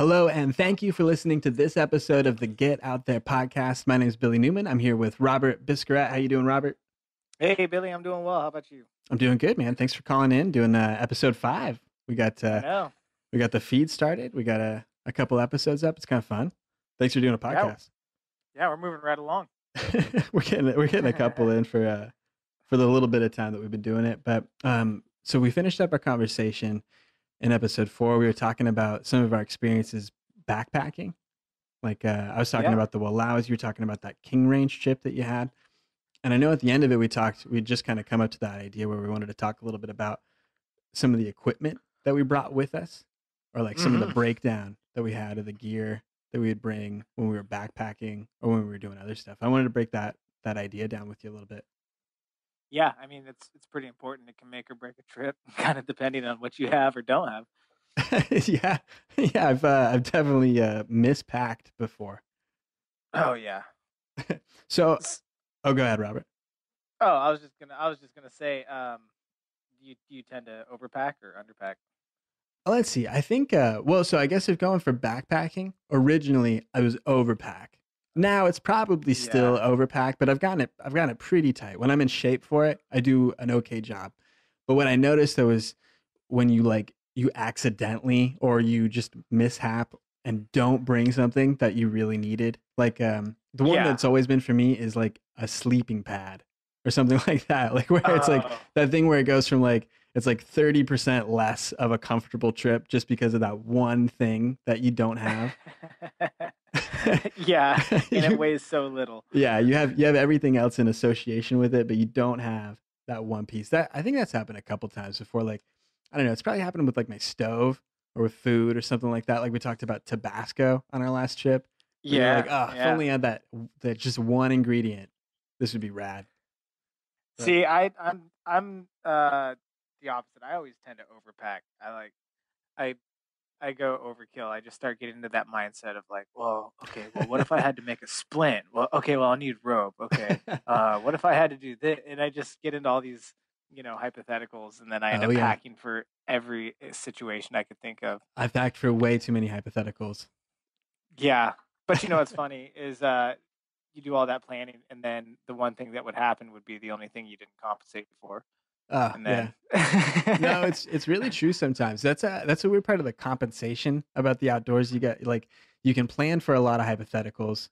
Hello, and thank you for listening to this episode of the Get Out There podcast. My name is Billy Newman. I'm here with Robert Biscarret. How you doing, Robert? Hey, Billy, I'm doing well. How about you? I'm doing good, man. Thanks for calling in, doing uh, episode five. We got uh, we got the feed started. We got a, a couple episodes up. It's kind of fun. Thanks for doing a Yeah. podcast. Yeah, we're moving right along. we're getting we're getting a couple in for uh for the little bit of time that we've been doing it. But um, so we finished up our conversation in episode four. We were talking about some of our experiences backpacking. Like uh, I was talking Yeah. about the Wallowas. You were talking about that King Range trip that you had. And I know at the end of it, we talked. We just kind of come up to that idea where we wanted to talk a little bit about some of the equipment that we brought with us, or like some of the Mhm. breakdown that we had of the gear that we would bring when we were backpacking or when we were doing other stuff. I wanted to break that that idea down with you a little bit. Yeah, I mean it's it's pretty important. It can make or break a trip, kind of depending on what you have or don't have. yeah, yeah, I've uh, I've definitely uh, mispacked before. Oh yeah. So, oh, go ahead, Robert. Oh, I was just gonna I was just gonna say, um, do you do you tend to overpack or underpack? Let's see. I think. Uh, well, so I guess if going for backpacking, originally I was overpack. Now it's probably still overpacked, but I've gotten it. I've gotten it pretty tight. When I'm in shape for it, I do an okay job. But what I noticed though is when you like you accidentally or you just mishap and don't bring something that you really needed. Like um, the one Yeah. that's always been for me is like a sleeping pad or something like that. Like where it's like Oh. that thing where it goes from like it's like 30% less of a comfortable trip just because of that one thing that you don't have. yeah, and it weighs so little. yeah, you have you have everything else in association with it, but you don't have that one piece. That I think that's happened a couple times before. Like, I don't know, it's probably happened with like my stove or with food or something like that. Like we talked about Tabasco on our last trip. Yeah, like, oh, if only I had that that just one ingredient, this would be rad. But- See, I I'm I'm uh the opposite. I always tend to overpack. I like I I go overkill. I just start getting into that mindset of like, well, okay, well, what if I had to make a splint? Well, okay, well, I'll need rope. Okay, uh, what if I had to do this? And I just get into all these, you know, hypotheticals, and then I end Oh, up yeah. packing for every uh, situation I could think of. I've packed for way too many hypotheticals. Yeah, but you know what's funny is uh, you do all that planning, and then the one thing that would happen would be the only thing you didn't compensate for, Oh, and yeah. no, it's it's really true sometimes. That's a that's a weird part of the compensation about the outdoors. You get like you can plan for a lot of hypotheticals.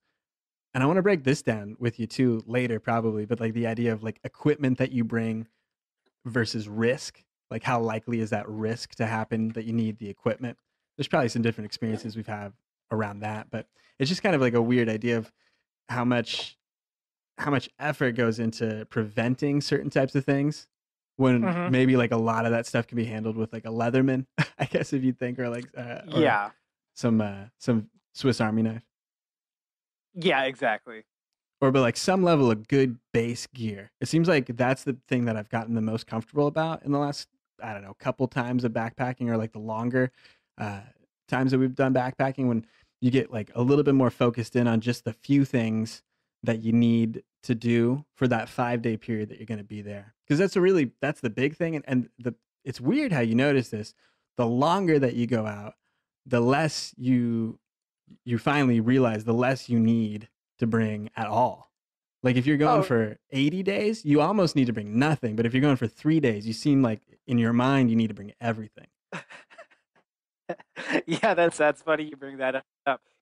And I want to break this down with you too later probably, but like the idea of like equipment that you bring versus risk. Like how likely is that risk to happen that you need the equipment? There's probably some different experiences we've had around that, but it's just kind of like a weird idea of how much how much effort goes into preventing certain types of things when Mhm. maybe like a lot of that stuff can be handled with like a Leatherman, I guess if you think, or like uh, or yeah, some uh, some Swiss Army knife, yeah, exactly. or but like some level of good base gear. It seems like that's the thing that I've gotten the most comfortable about in the last I don't know couple times of backpacking or like the longer uh, times that we've done backpacking when you get like a little bit more focused in on just the few things that you need to do for that five day period that you're going to be there because that's a really that's the big thing and, and the it's weird how you notice this the longer that you go out the less you you finally realize the less you need to bring at all like if you're going Oh. for 80 days you almost need to bring nothing but if you're going for three days you seem like in your mind you need to bring everything yeah, that's that's funny you bring that up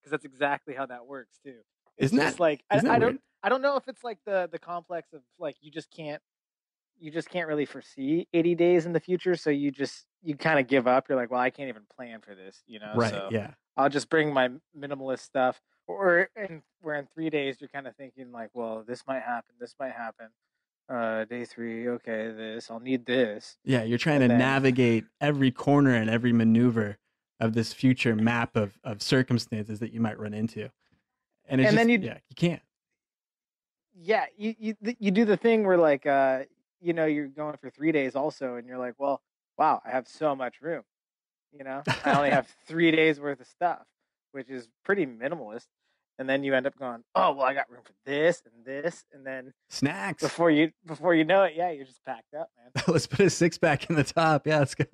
because that's exactly how that works too. It's Isn't just that- like I, I don't? I don't know if it's like the the complex of like you just can't you just can't really foresee 80 days in the future so you just you kind of give up you're like well I can't even plan for this you know right so yeah I'll just bring my minimalist stuff or in where in 3 days you're kind of thinking like well this might happen this might happen uh day 3 okay this I'll need this Yeah, you're trying And to then- navigate every corner and every maneuver of this future map of, of circumstances that you might run into. And it's And just, then you- yeah, you can't. Yeah you you you do the thing where like uh you know you're going for three days also and you're like well wow i have so much room you know i only have three days worth of stuff which is pretty minimalist and then you end up going oh well i got room for this and this and then Snacks. before you before you know it yeah you're just packed up man. let's put a six pack in the top. Yeah, let's go.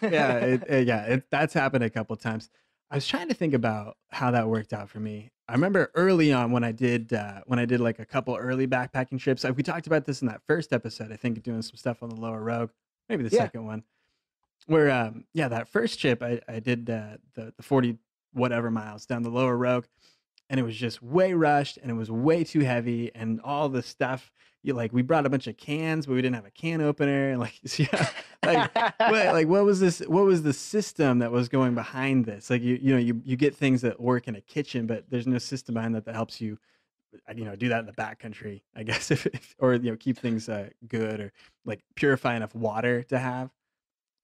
Yeah, it, it- yeah, it, that's happened a couple times. I was trying to think about how that worked out for me. I remember early on when I did uh, when I did like a couple early backpacking trips. uh, We talked about this in that first episode. I think doing some stuff on the Lower Rogue, maybe the Yeah. second one, where um, yeah, that first trip I I did uh, the the forty whatever miles down the Lower Rogue, and it was just way rushed and it was way too heavy and all the stuff. You like we brought a bunch of cans, but we didn't have a can opener and like yeah, like what, like what was this what was the system that was going behind this like you you know you, you get things that work in a kitchen but there's no system behind that that helps you uh, you know do that in the backcountry i guess if, if or you know keep things uh, good or like purify enough water to have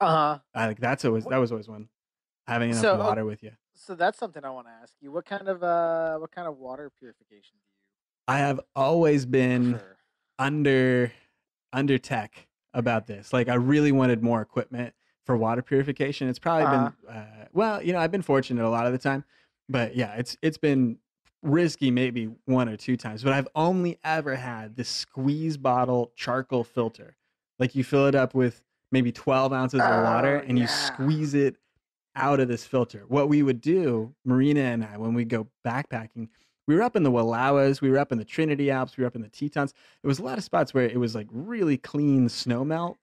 uh huh. i like that's always that was always one having enough So, water with you So that's something I want to ask you. What kind of uh, what kind of water purification do you? i have always been prefer? Under under tech about this. Like I really wanted more equipment for water purification. It's probably Uh-huh. been uh, well, you know, I've been fortunate a lot of the time, but yeah, it's it's been risky maybe one or two times, but I've only ever had this squeeze bottle charcoal filter. Like you fill it up with maybe 12 ounces of water Oh, and you yeah. squeeze it out of this filter. What we would do, Marina and I, when we go backpacking, we were up in the Wallowas, we were up in the Trinity Alps, we were up in the Tetons. It was a lot of spots where it was like really clean snow melt.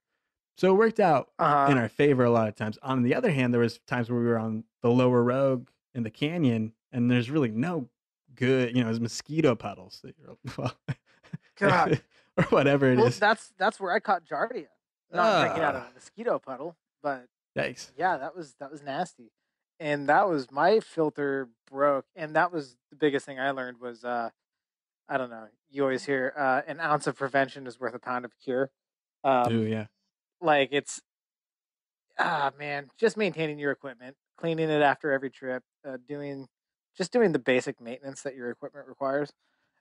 So it worked out Uh in our favor a lot of times. On the other hand, there was times where we were on the lower rogue in the canyon and there's really no good, you know, it was mosquito puddles that you're well, or whatever it is. Well, that's that's where I caught Giardia. Not drinking out of Ah. a mosquito puddle, but Yikes. yeah, that was that was nasty. And that was my filter broke, and that was the biggest thing I learned was uh, I don't know. You always hear uh, an ounce of prevention is worth a pound of cure. Um, Ooh, yeah. like it's ah man, just maintaining your equipment, cleaning it after every trip, uh, doing just doing the basic maintenance that your equipment requires.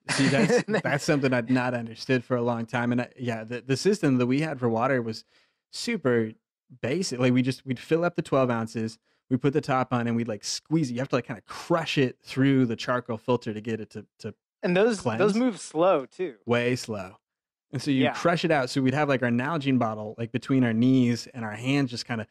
See, that's that's something I'd not understood for a long time. And I, yeah, the, the system that we had for water was super basic. Like we just we'd fill up the twelve ounces, we put the top on, and we'd like squeeze it. You have to like kind of crush it through the charcoal filter to get it to to and those Cleanse? those move slow too. way slow. And so you Yeah. crush it out. So we'd have like our Nalgene bottle like between our knees and our hands just kind of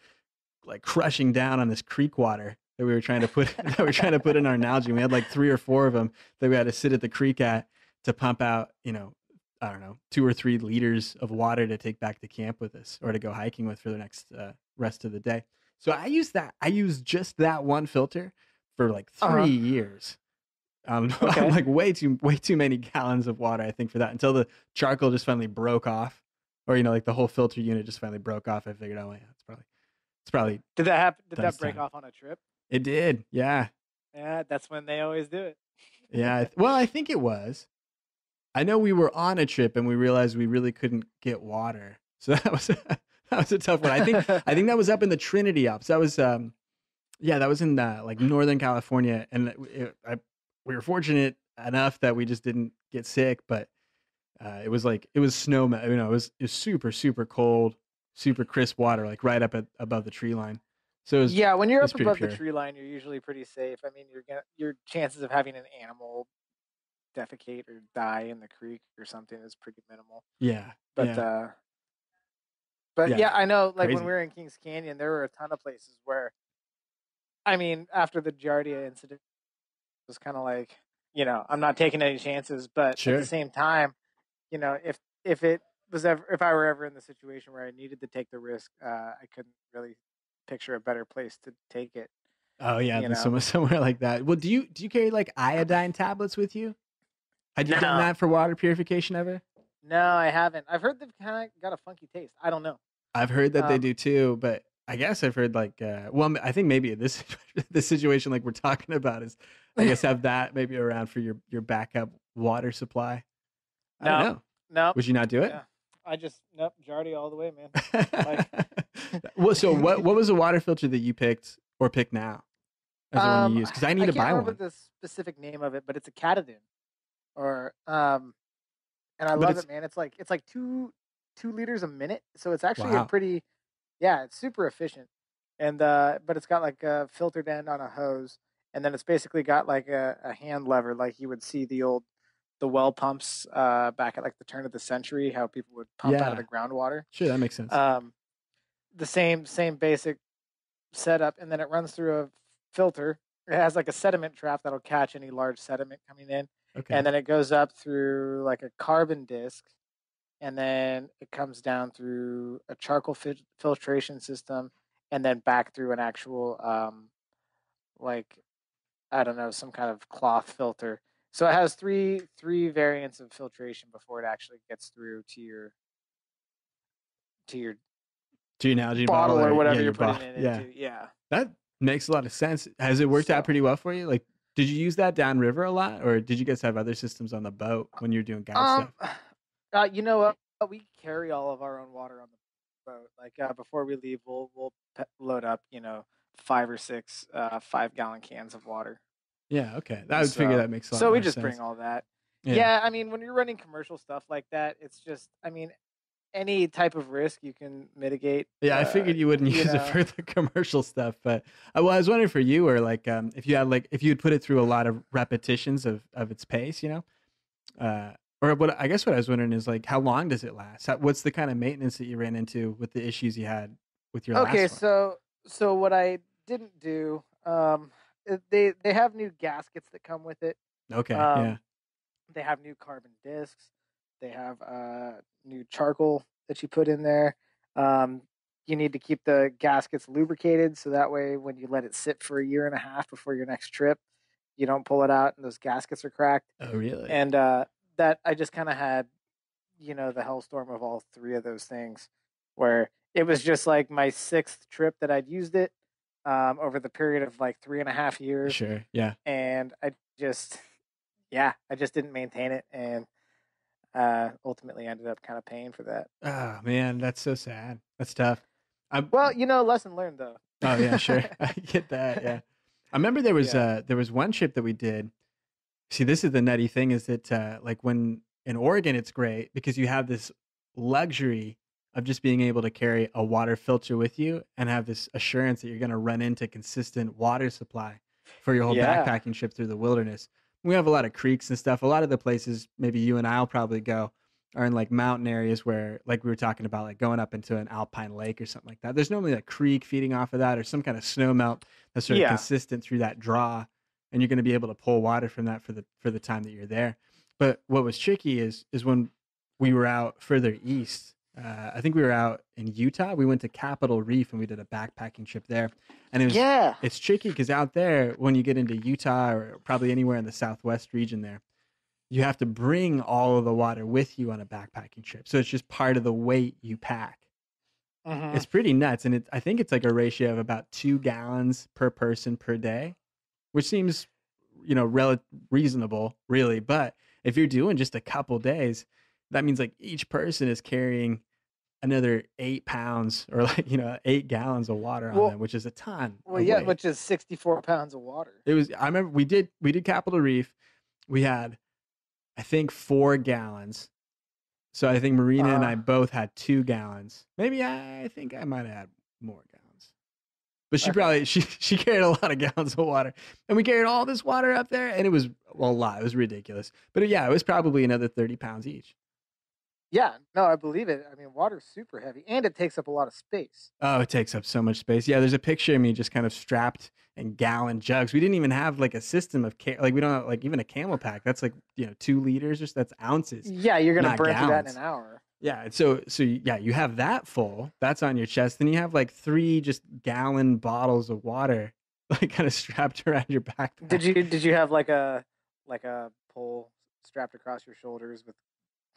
like crushing down on this creek water that we were trying to put that we were trying to put in our Nalgene. We had like three or four of them that we had to sit at the creek at to pump out, you know, I don't know, two or three liters of water to take back to camp with us or to go hiking with for the next uh, rest of the day. So I used that. I used just that one filter for like 3 Uh-huh. years. Um, Okay. like way too way too many gallons of water, I think, for that until the charcoal just finally broke off, or you know, like the whole filter unit just finally broke off. I figured, oh yeah, it's probably it's probably Did that happen? Did that break time. off on a trip? it did. Yeah, Yeah, that's when they always do it. yeah. Well, I think it was. I know we were on a trip and we realized we really couldn't get water, so that was that was a tough one. I think I think that was up in the Trinity Alps. That was um, yeah, that was in uh, like Northern California, and it, it- I, we were fortunate enough that we just didn't get sick, but uh, it was like it was snow, you know, it was it was super super cold, super crisp water, like right up at, above the tree line. So it was yeah, when you're up above pure. the tree line, you're usually pretty safe. I mean, you're gonna your chances of having an animal defecate or die in the creek or something is pretty minimal. yeah, But yeah, uh but Yeah, yeah, I know like crazy. when we were in Kings Canyon, there were a ton of places where I mean, after the Giardia incident it was kind of like, you know, I'm not taking any chances, but at the same time, you know, if if it was ever if I were ever in the situation where I needed to take the risk, uh I couldn't really picture a better place to take it. oh yeah, then somewhere somewhere like that. Well, do you do you carry like iodine tablets with you? Had you done that for water purification ever? No, I haven't. I've heard they've kind of got a funky taste. I don't know. I've heard that they Um, do too, but I guess I've heard like, uh, well, I think maybe this this situation like we're talking about is, I guess have that maybe around for your your backup water supply. I don't No. know. Nope. Would you not do it? Yeah. I just nope, Jardy all the way, man. like... well, so what what was the water filter that you picked or pick now as the one Um, you use? Because I need to can't buy remember one. the specific name of it, but it's a Katadyn, or um, and I But love it, man. It's like it's like two two liters a minute, so it's actually Wow. a pretty, yeah, it's super efficient, and uh, but it's got like a filtered end on a hose, and then it's basically got like a, a hand lever, like you would see the old the well pumps uh back at like the turn of the century, how people would pump out of the groundwater. Sure, that makes sense. um, the same same basic setup, and then it runs through a filter it has like a sediment trap that'll catch any large sediment coming in, Okay. and then it goes up through like a carbon disc, and then it comes down through a charcoal fil- filtration system, and then back through an actual um, like I don't know some kind of cloth filter. So it has three three variants of filtration before it actually gets through to your to your to your Nalgene bottle, bottle or whatever yeah, you're putting bottle. it Yeah, into. Yeah. that makes a lot of sense. Has it worked So- out pretty well for you? Like, did you use that downriver a lot, or did you guys have other systems on the boat when you're doing guide Um, stuff? Uh, you know what? We carry all of our own water on the boat. Like uh, before we leave, we'll we'll pe- load up, you know, five or six uh, five gallon cans of water. Yeah, okay. I would figure that makes a lot So we just sense. bring all that. Yeah. I mean, when you're running commercial stuff like that, it's just, I mean, any type of risk you can mitigate. Yeah, I uh, figured you wouldn't you use it for the commercial stuff, but uh, well, I was wondering for you, or like, um, if you had like, if you would put it through a lot of repetitions of of its pace, you know, uh, or what I guess what I was wondering is like, how long does it last? How, what's the kind of maintenance that you ran into with the issues you had with your okay last one? so so what i didn't do um they they have new gaskets that come with it Okay, um, yeah, they have new carbon discs they have uh new charcoal that you put in there um you need to keep the gaskets lubricated so that way when you let it sit for a year and a half before your next trip you don't pull it out and those gaskets are cracked oh really? and uh that i just kind of had you know the hellstorm of all three of those things where it was just like my sixth trip that i'd used it um over the period of like three and a half years sure, yeah, and i just yeah i just didn't maintain it and uh ultimately ended up kind of paying for that oh man, that's so sad. That's tough. I, well you know lesson learned though Oh yeah, sure. I get that. Yeah. I remember there was Yeah. uh there was one trip that we did. See, this is the nutty thing is that uh like when in Oregon it's great because you have this luxury of just being able to carry a water filter with you and have this assurance that you're going to run into consistent water supply for your whole Yeah. backpacking trip through the wilderness. We have a lot of creeks and stuff. A lot of the places maybe you and I'll probably go are in like mountain areas where like we were talking about like going up into an alpine lake or something like that. There's normally a creek feeding off of that or some kind of snow melt that's sort of Yeah. consistent through that draw and you're going to be able to pull water from that for the for the time that you're there. But what was tricky is is when we were out further east. Uh, I think we were out in Utah. We went to Capitol Reef and we did a backpacking trip there. And it was yeah it's tricky because out there, when you get into Utah or probably anywhere in the Southwest region, there, you have to bring all of the water with you on a backpacking trip. So it's just part of the weight you pack. Mhm. It's pretty nuts, and it, I think it's like a ratio of about two gallons per person per day, which seems, you know, rel- reasonable, really. But if you're doing just a couple days, that means like each person is carrying another eight pounds or like you know eight gallons of water on Well- them, which is a ton. well yeah weight. which is 64 pounds of water It was. I remember we did we did Capitol Reef. We had, I think, four gallons. So I think Marina and I Uh-huh. both had two gallons. Maybe I, I think I might have had more. But she probably she she carried a lot of gallons of water, and we carried all this water up there, and it was well a lot. It was ridiculous. But yeah, it was probably another thirty pounds each. yeah no i believe it i mean water's super heavy and it takes up a lot of space Oh, it takes up so much space. Yeah, there's a picture of me just kind of strapped in gallon jugs. We didn't even have like a system of ca- like we don't have like even a CamelBak. That's like you know two liters or so. That's ounces. yeah you're gonna burn through that in an hour Yeah. So so yeah, you have that full. That's on your chest. Then you have like three just gallon bottles of water, like kind of strapped around your back. Did you did you have like a like a pole strapped across your shoulders with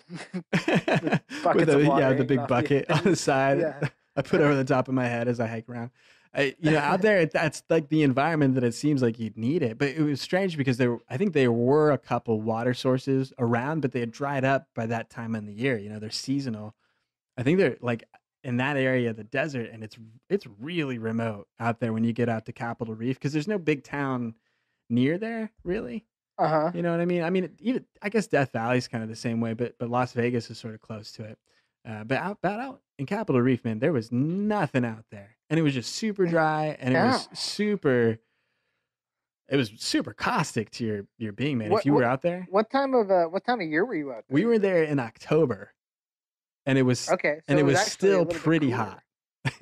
with buckets a, of water yeah, the big bucket on the side. Yeah. I put over the top of my head as I hike around. I, you know, out there, that's like the environment that it seems like you'd need it. But it was strange because there, I think there were a couple water sources around, but they had dried up by that time in the year. You know, they're seasonal. I think they're like in that area of the desert, and it's it's really remote out there when you get out to Capitol Reef because there's no big town near there, really. Uh-huh. You know what I mean? I mean, even I guess Death Valley is kind of the same way, but but Las Vegas is sort of close to it. Uh, but out, but out in Capitol Reef, man, there was nothing out there, and it was just super dry, and it was super. It was super caustic to your your being, man. What- if you were out there, What time of uh what time of year were you out there? we were there in October, and it was Okay. So and it was was still pretty hot.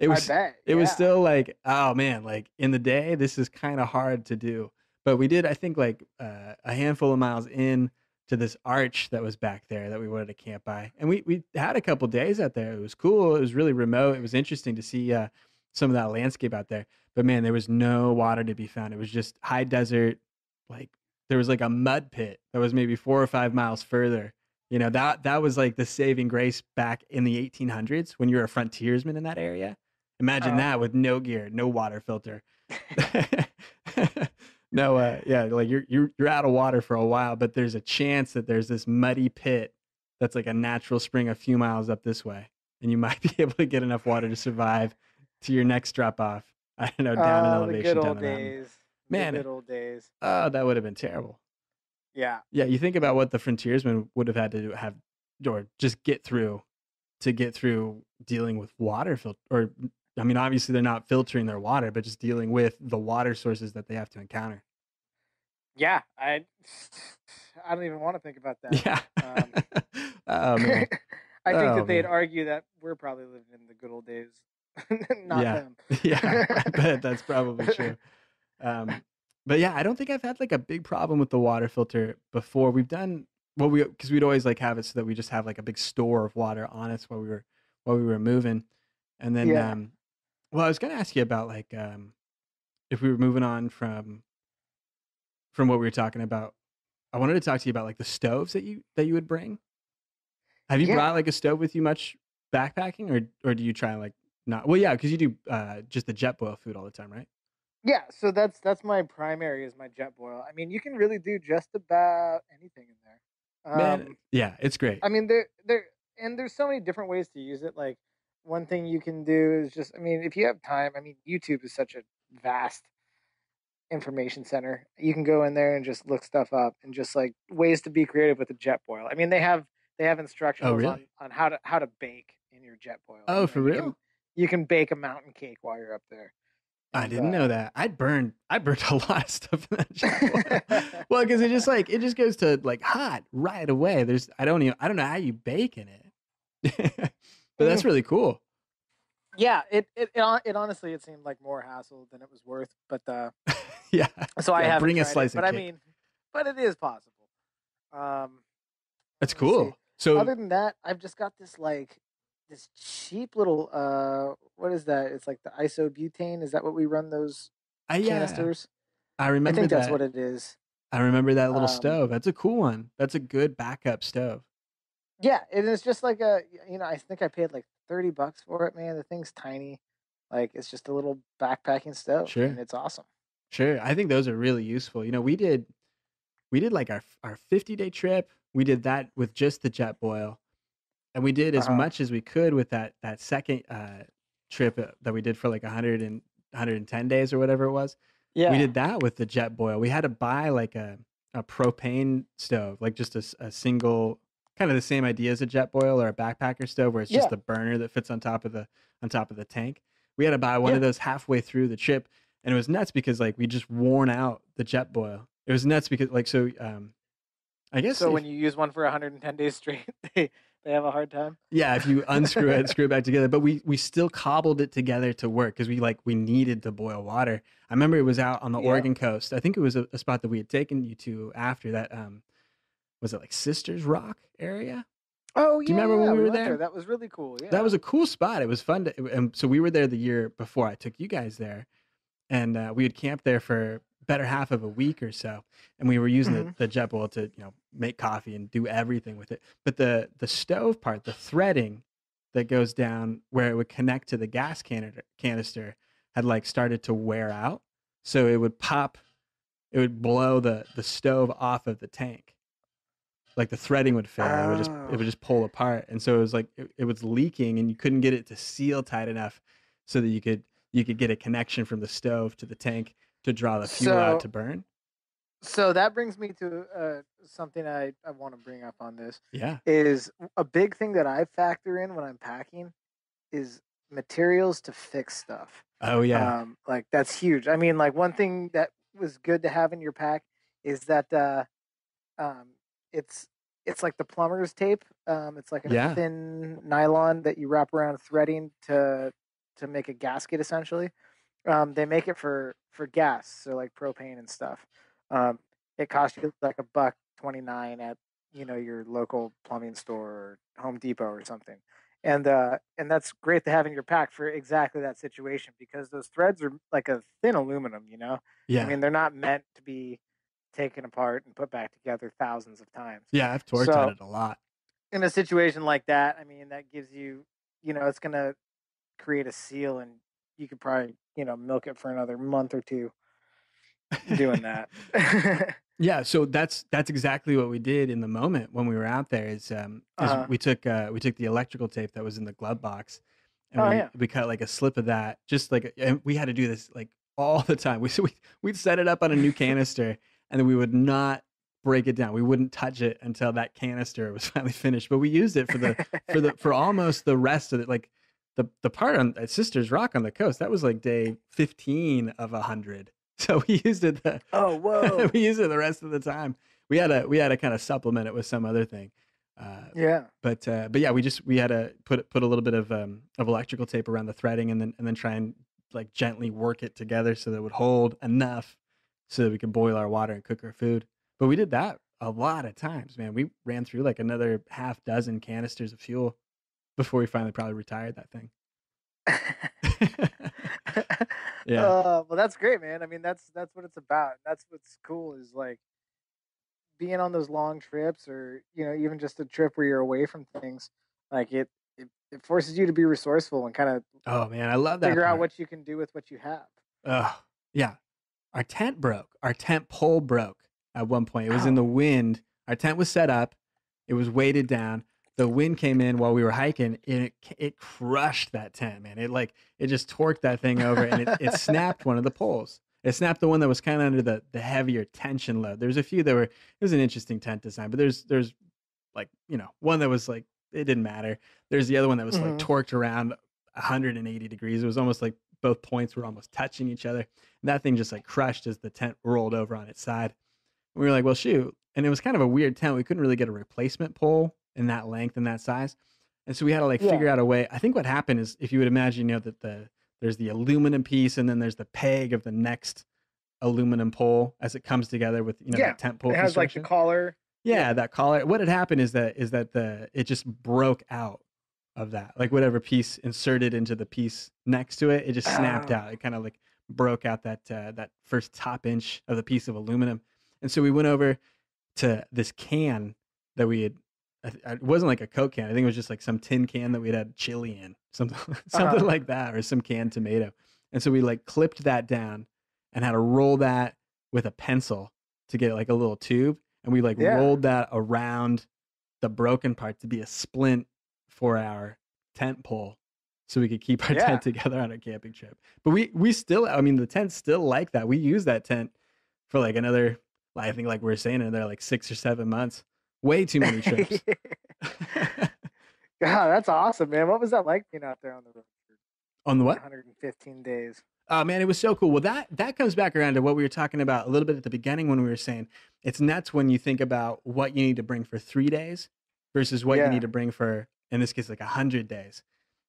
it was bet. it was still like oh man like in the day this is kind of hard to do but we did i think like uh, a handful of miles in to this arch that was back there that we wanted to camp by and we we had a couple days out there it was cool it was really remote it was interesting to see uh, some of that landscape out there but man there was no water to be found it was just high desert like there was like a mud pit that was maybe four or five miles further you know that that was like the saving grace back in the 1800s when you were a frontiersman in that area Imagine Oh. that with no gear, no water filter. no, uh, yeah, like you're you're you're out of water for a while, but there's a chance that there's this muddy pit that's like a natural spring a few miles up this way, and you might be able to get enough water to survive to your next drop off. I don't know, down an Oh, the elevation good down old the days. Man, the good old days. Oh, that would have been terrible. Yeah. Yeah, you think about what the frontiersmen would have had to do, have or just get through to get through dealing with water filter or I mean obviously they're not filtering their water, but just dealing with the water sources that they have to encounter. Yeah. I. I don't even want to think about that. Yeah. Um, oh man. I think Oh, that they'd man. argue that we're probably living in the good old days, not Yeah. them. yeah, I bet that's probably true. Um, but yeah, I don't think I've had like a big problem with the water filter before. We've done well, we because we'd always like have it so that we just have like a big store of water on us while we were while we were moving, and then Yeah. um, well, I was gonna ask you about like um, if we were moving on from from what we were talking about. I wanted to talk to you about like the stoves that you that you would bring. Have you Yeah. brought like a stove with you much backpacking, or or do you try like not? Well, yeah, because you do uh, just the Jetboil food all the time, right? Yeah, so that's that's my primary is my Jetboil. I mean, you can really do just about anything in there. Man, Um, yeah, it's great. I mean, there there and there's so many different ways to use it. Like one thing you can do is just, I mean, if you have time, I mean, YouTube is such a vast information center. You can go in there and just look stuff up and just like ways to be creative with a Jetboil. I mean, they have they have instructions Oh, really? on, on how to how to bake in your Jetboil. Oh, You for know, you real? Can, you can bake a mountain cake while you're up there. I didn't uh, know that. I burned. I burned a lot of stuff in that jet boil. well, because it just like it just goes to like hot right away. There's I don't even I don't know how you bake in it, but that's Mm. really cool. Yeah, it, it it it honestly it seemed like more hassle than it was worth, but uh yeah, so I Yeah, haven't bring a it, slice of but I mean, but it is possible. Um, that's me see. cool. So Other than that, I've just got this like this cheap little uh what is that? It's like the isobutane. Is that what we run those I yeah, canisters? I I remember think that. that's what it is. I remember that little Um, stove. That's a cool one. That's a good backup stove. Yeah, and it's just like a you know I think I paid like thirty bucks for it. Man, the thing's tiny. Like it's just a little backpacking stove, Sure. and it's awesome. Sure, I think those are really useful. You know, we did we did like our our 50 day trip. We did that with just the Jetboil, and we did as Uh-huh. much as we could with that that second uh, trip uh, that we did for like 100 and 110 days or whatever it was. Yeah, We did that with the Jetboil. We had to buy like a a propane stove, like just a, s- a single kind of the same idea as a Jetboil or a backpacker stove, where it's just Yeah. a burner that fits on top of the on top of the tank. We had to buy one Yeah. of those halfway through the trip, and it was nuts because like we just worn out the Jetboil. It was nuts because like so. Um, I guess So if- when you use one for 110 days straight, they they have a hard time. yeah, if you unscrew it, and screw it back together. But we we still cobbled it together to work because we like we needed to boil water. I remember it was out on the Yeah. Oregon coast. I think it was a, a spot that we had taken you to after that. Um, was it like Sisters Rock area? Oh yeah. Do you remember when we were went there? That was really cool. Yeah, That was a cool spot. It was fun to. And so we were there the year before I took you guys there, and uh, we had camped there for better half of a week or so, and we were using the, Mhm. the Jetboil to you know make coffee and do everything with it. But the the stove part, the threading that goes down where it would connect to the gas canister, canister had like started to wear out, so it would pop, it would blow the the stove off of the tank. Like the threading would fail, it would just it Oh. would just pull apart, and so it was like it, it was leaking, and you couldn't get it to seal tight enough so that you could you could get a connection from the stove to the tank to draw the fuel out to burn. So that brings me to uh, something I, I want to bring up on this Yeah, is a big thing that I factor in when I'm packing is materials to fix stuff. oh yeah, Um, like that's huge. I mean, like one thing that was good to have in your pack is that uh, um, it's it's like the plumber's tape. Um, it's like a Yeah. thin nylon that you wrap around threading to to make a gasket essentially. Um, they make it for for gas, so like propane and stuff. Um, it costs you like a buck twenty nine at you know your local plumbing store or Home Depot or something, and uh, and that's great to have in your pack for exactly that situation because those threads are like a thin aluminum. You know, Yeah. I mean they're not meant to be taken apart and put back together thousands of times. yeah, I've torqued So at it a lot. in a situation like that, I mean that gives you, you know, it's gonna create a seal, and you could probably you know milk it for another month or two doing that. Yeah, so that's that's exactly what we did in the moment when we were out there. Is um, is Uh-huh. we took uh, we took the electrical tape that was in the glove box, and Oh, we yeah. we cut like a slip of that, just like, and we had to do this like all the time. We so we we'd set it up on a new canister, and then we would not break it down. We wouldn't touch it until that canister was finally finished. But we used it for the for the for almost the rest of it. Like the the part on at Sisters Rock on the coast, that was like day fifteen of a hundred. So we used it the oh whoa, we used it the rest of the time. We had to we had to kind of supplement it with some other thing. Uh, yeah, but uh, but yeah, we just we had to put put a little bit of um, of electrical tape around the threading and then and then try and like gently work it together so that it would hold enough so that we can boil our water and cook our food. But we did that a lot of times, man. We ran through like another half dozen canisters of fuel before we finally probably retired that thing. Yeah. Uh, well, that's great, man. I mean, that's that's what it's about. That's what's cool is like being on those long trips, or you know, even just a trip where you're away from things. Like it, it, it forces you to be resourceful and kind of oh man, I love that. figure out what you can do with what you have. Ugh. Yeah. Our tent broke. Our tent pole broke at one point. It was in the wind. Our tent was set up. It was weighted down. The wind came in while we were hiking and it it crushed that tent, man. It like it just torqued that thing over and it, it snapped one of the poles. It snapped the one that was kind of under the the heavier tension load. There's a few that were it was an interesting tent design, but there's there's like, you know, one that was like it didn't matter. There's the other one that was like Mhm. torqued around 180 degrees. It was almost like both points were almost touching each other. And that thing just like crushed as the tent rolled over on its side. We were like, well, shoot. And it was kind of a weird tent. We couldn't really get a replacement pole in that length and that size. And so we had to like Yeah. figure out a way. I think what happened is if you would imagine, you know, that the there's the aluminum piece and then there's the peg of the next aluminum pole as it comes together with you know Yeah, the tent pole it has like the collar. Yeah, that collar. What had happened is that is that the it just broke out of that. Like whatever piece inserted into the piece next to it, it just snapped Oh. out. It kind of like broke out that uh, that first top inch of the piece of aluminum. And so we went over to this can that we had. It wasn't like a Coke can. I think it was just like some tin can that we'd had chili in, something something Uh-huh. like that, or some canned tomato. And so we like clipped that down and had to roll that with a pencil to get like a little tube and we like Yeah. rolled that around the broken part to be a splint for our tent pole so we could keep our Yeah. tent together on a camping trip but we we still i mean the tent's still like that we use that tent for like another i think like we are saying another like six or seven months way too many trips God, that's awesome, man. What was that like being out there on the road on the what 115 days? Oh man, it was so cool. Well, that that comes back around to what we were talking about a little bit at the beginning when we were saying it's nuts when you think about what you need to bring for three days versus what you need to bring for in this case like a hundred days.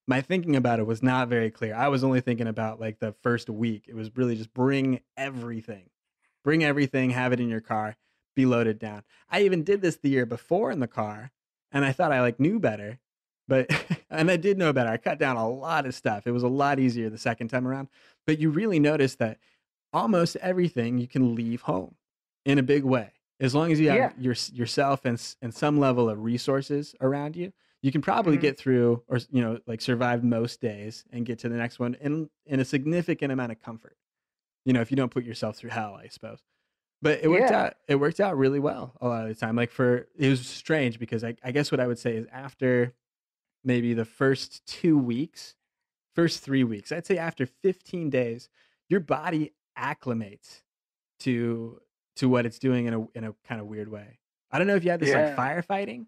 My thinking about it was not very clear. I was only thinking about like the first week. It was really just bring everything, bring everything, have it in your car, be loaded down. I even did this the year before in the car, and I thought I like knew better, but and I did know better. I cut down a lot of stuff. It was a lot easier the second time around but you really notice that almost everything you can leave home in a big way as long as you have Yeah. your, yourself and, and some level of resources around you you can probably Mhm. get through or you know like survive most days and get to the next one in in a significant amount of comfort you know if you don't put yourself through hell i suppose but it worked Yeah. out it worked out really well a lot of the time like for it was strange because I, I guess what i would say is after maybe the first two weeks first three weeks i'd say after 15 days your body acclimates to to what it's doing in a in a kind of weird way i don't know if you had this Yeah. like firefighting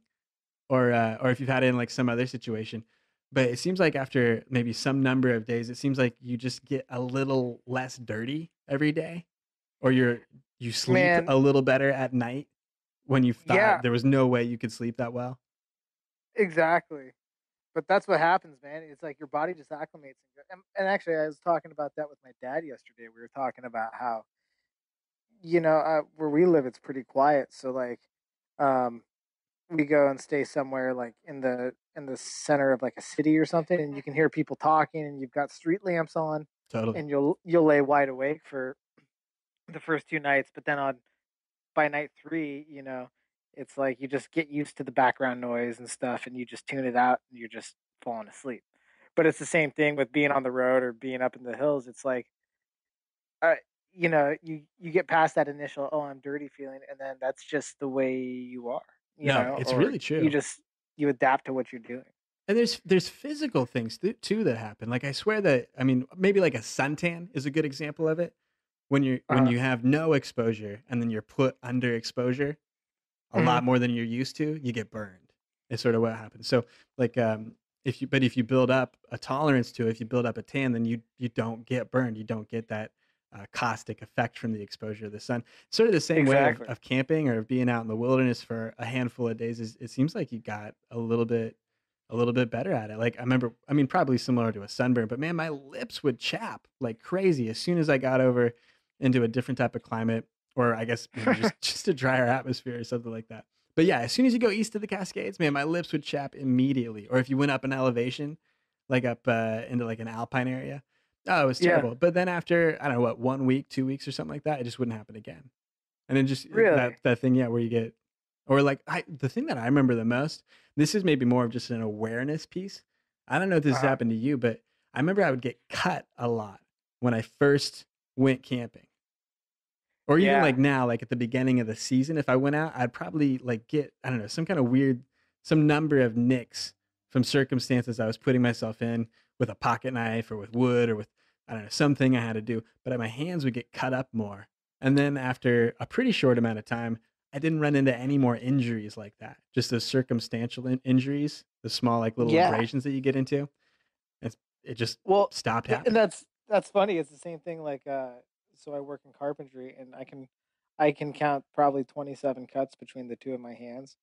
or uh, or if you've had it in like some other situation but it seems like after maybe some number of days it seems like you just get a little less dirty every day or you're you sleep Man. a little better at night when you thought Yeah. there was no way you could sleep that well Exactly. but that's what happens, man. It's like your body just acclimates. And, and actually, I was talking about that with my dad yesterday. We were talking about how, you know, uh, where we live, it's pretty quiet. So like, um, we go and stay somewhere like in the in the center of like a city or something, and you can hear people talking, and you've got street lamps on, Totally. and you'll you'll lay wide awake for the first two nights, but then on by night three, you know, it's like you just get used to the background noise and stuff, and you just tune it out, and you're just falling asleep. But it's the same thing with being on the road or being up in the hills. It's like, uh, you know, you you get past that initial "oh, I'm dirty" feeling, and then that's just the way you are. You No, know, it's really true. you just you adapt to what you're doing. And there's there's physical things th- too that happen. Like I swear that I mean maybe like a suntan is a good example of it. When you when Uh-huh. you have no exposure and then you're put under exposure a Mhm. lot more than you're used to, you get burned. It's sort of what happens. So like um if you but if you build up a tolerance to it, if you build up a tan, then you you don't get burned. You don't get that uh, caustic effect from the exposure of the sun. Sort of the same way of, of camping or of being out in the wilderness for a handful of days. Is it seems like you got a little bit a little bit better at it. Like I remember, I mean, probably similar to a sunburn, but man, my lips would chap like crazy as soon as I got over into a different type of climate, or I guess maybe just just a drier atmosphere or something like that. But yeah, as soon as you go east of the Cascades, man, my lips would chap immediately. Or if you went up an elevation, like up uh, into like an alpine area, oh, it was Yeah. terrible. But then after I don't know what one week, two weeks, or something like that, it just wouldn't happen again. And then just Really? that that thing, yeah, where you get or like I the thing that I remember the most, this is maybe more of just an awareness piece. I don't know if this has Uh-huh. happened to you, but I remember I would get cut a lot when I first went camping. Or even Yeah. like now, like at the beginning of the season, if I went out, I'd probably like get, I don't know, some kind of weird, some number of nicks from circumstances I was putting myself in with a pocket knife or with wood or with, I don't know, something I had to do. But my hands would get cut up more. And then after a pretty short amount of time, I didn't run into any more injuries like that. Just those circumstantial in- injuries, the small like little Yeah. abrasions that you get into. It's, it just Well, stopped happening. and that's that's funny. It's the same thing. Like, uh, so I work in carpentry, and I can I can count probably twenty seven cuts between the two of my hands.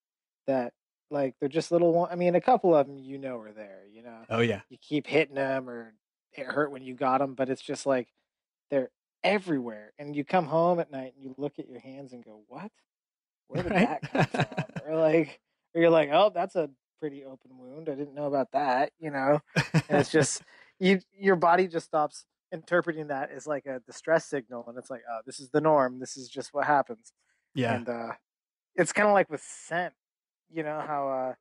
That like they're just little one. I mean, a couple of them you know are there. You know, Oh yeah. you keep hitting them, or it hurt when you got them, but it's just like they're everywhere. And you come home at night and you look at your hands and go, "What? Where did Right? that come from?" or like, or you're like, "Oh, that's a pretty open wound. I didn't know about that." You know and it's just you your body just stops interpreting that as like a distress signal and it's like oh this is the norm this is just what happens yeah. and uh it's kind of like with scent you know how uh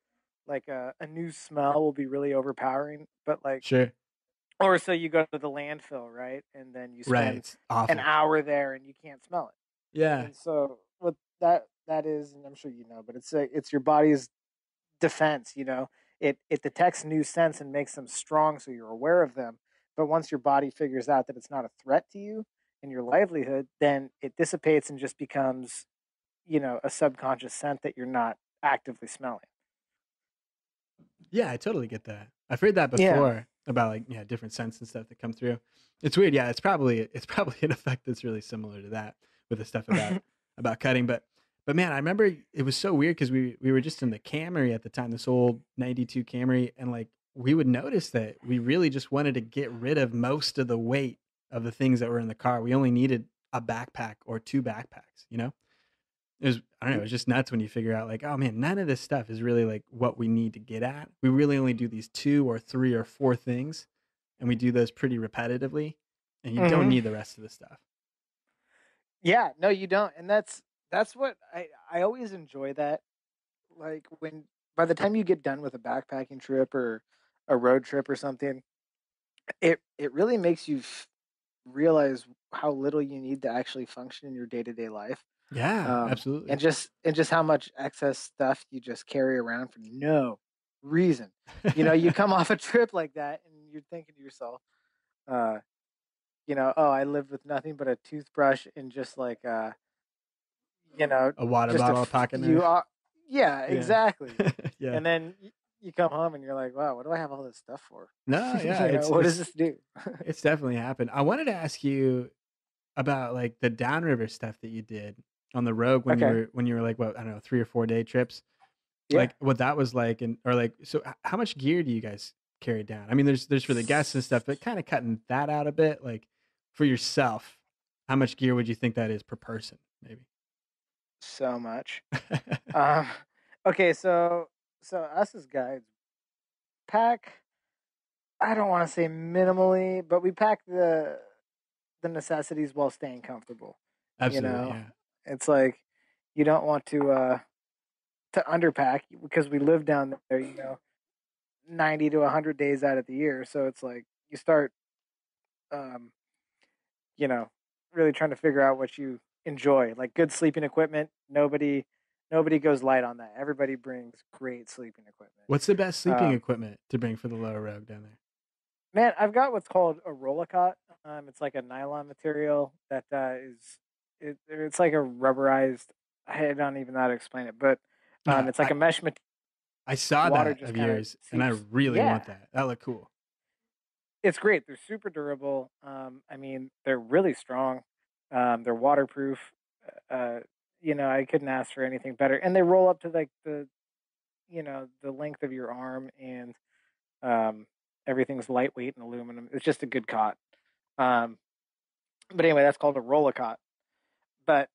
like a, a new smell will be really overpowering but like Sure. Or so you go to the landfill right and then you spend awful. an hour there and you can't smell it Yeah. and so what that that is and i'm sure you know but it's a, it's your body's defense you know it it detects new scents and makes them strong so you're aware of them but once your body figures out that it's not a threat to you and your livelihood then it dissipates and just becomes you know a subconscious scent that you're not actively smelling Yeah, I totally get that. I've heard that Yeah. before about like yeah, different scents and stuff that come through. It's weird. Yeah, it's probably it's probably an effect that's really similar to that with the stuff about about cutting. But but man, I remember it was so weird because we we were just in the Camry at the time, this old '92 Camry, and like we would notice that we really just wanted to get rid of most of the weight of the things that were in the car. We only needed a backpack or two backpacks. You know, it was I don't know. It was just nuts when you figure out like, oh man, none of this stuff is really like what we need to get at. We really only do these two or three or four things, and we do those pretty repetitively, and you don't Mhm. need the rest of the stuff. yeah no you don't and that's that's what i i always enjoy that like when by the time you get done with a backpacking trip or a road trip or something it it really makes you f- realize how little you need to actually function in your day-to-day life Yeah, um, absolutely. and just and just how much excess stuff you just carry around for no reason you know you come off a trip like that and you're thinking to yourself uh you know oh i lived with nothing but a toothbrush and just like uh you know a water bottle, a pocket knife. are, yeah exactly yeah. and then you come home and you're like wow what do i have all this stuff for no, You yeah. know, It's, what does this do it's definitely happened. I wanted to ask you about like the downriver stuff that you did on the road when you Okay. were when you were like what I don't know three or four day trips. Yeah. like what that was like, and or like so how much gear do you guys carry down? I mean, there's there's for the guests and stuff, but kind of cutting that out a bit, like for yourself, how much gear would you think that is per person, maybe? so much. Um, okay, so so us as guides pack. I don't want to say minimally, but we pack the the necessities while staying comfortable. Absolutely, know, yeah. It's like you don't want to uh to underpack because we live down there, you know, 90 to 100 days out of the year. So it's like you start um you know, really trying to figure out what you enjoy. Like good sleeping equipment, nobody nobody goes light on that. Everybody brings great sleeping equipment. What's the best sleeping Um, equipment to bring for the lower rogue down there? Man, I've got what's called a Rollicot. Um, it's like a nylon material that uh, is it, it's like a rubberized. I don't even know how to explain it, but um, No, it's like I- a mesh material. I saw water that of yours, and I really want that. That looked cool. It's great. They're super durable. Um, I mean, they're really strong. Um, they're waterproof. Uh, you know, I couldn't ask for anything better. And they roll up to like the, you know, the length of your arm, and um, everything's lightweight and aluminum. It's just a good cot. Um, but anyway, that's called a Rollicot. But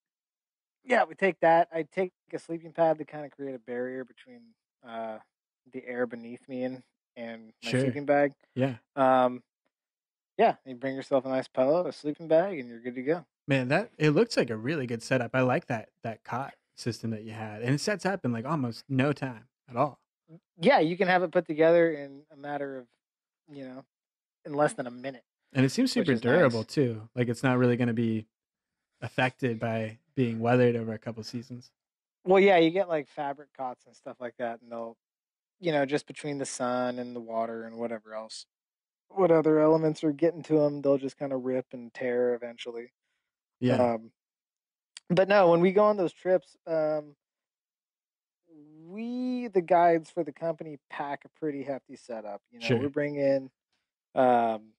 yeah, we take that. I take a sleeping pad to kind of create a barrier between uh, the air beneath me and and my Sure. sleeping bag. Yeah, Um, yeah, you bring yourself a nice pillow, a sleeping bag, and you're good to go. man, that it looks like a really good setup. I like that that cot system that you had, and it sets up in like almost no time at all. Yeah, you can have it put together in a matter of, you know, in less than a minute. And it seems super durable nice. too. Like it's not really going to be affected by being weathered over a couple seasons. Well, yeah, you get like fabric cots and stuff like that, and they'll, you know, just between the sun and the water and whatever else, what other elements are getting to them, they'll just kind of rip and tear eventually. Yeah, Um, but no, when we go on those trips, um, we the guides for the company pack a pretty hefty setup. You know, Sure. we bring in, um,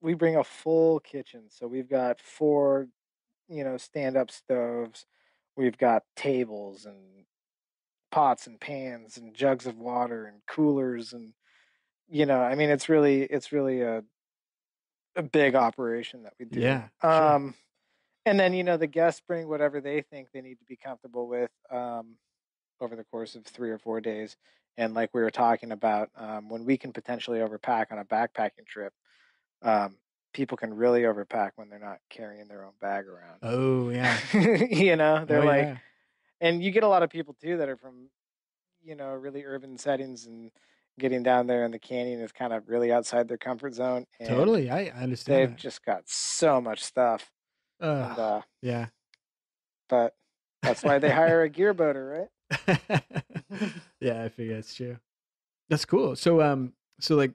we bring a full kitchen. So we've got four, you know, stand up stoves. We've got tables and pots and pans and jugs of water and coolers and you know, I mean, it's really it's really a a big operation that we do. yeah, sure. Um, and then you know the guests bring whatever they think they need to be comfortable with um, over the course of three or four days. And like we were talking about, um, when we can potentially overpack on a backpacking trip, um, people can really overpack when they're not carrying their own bag around. Oh yeah, you know, they're Oh, like, yeah. and you get a lot of people too that are from, you know, really urban settings and getting down there in the canyon is kind of really outside their comfort zone. And totally. I, I They've understand just got so much stuff. that. And, uh, yeah. but that's why they hire a gear boater, right? yeah, I figure that's true. That's cool. So um so like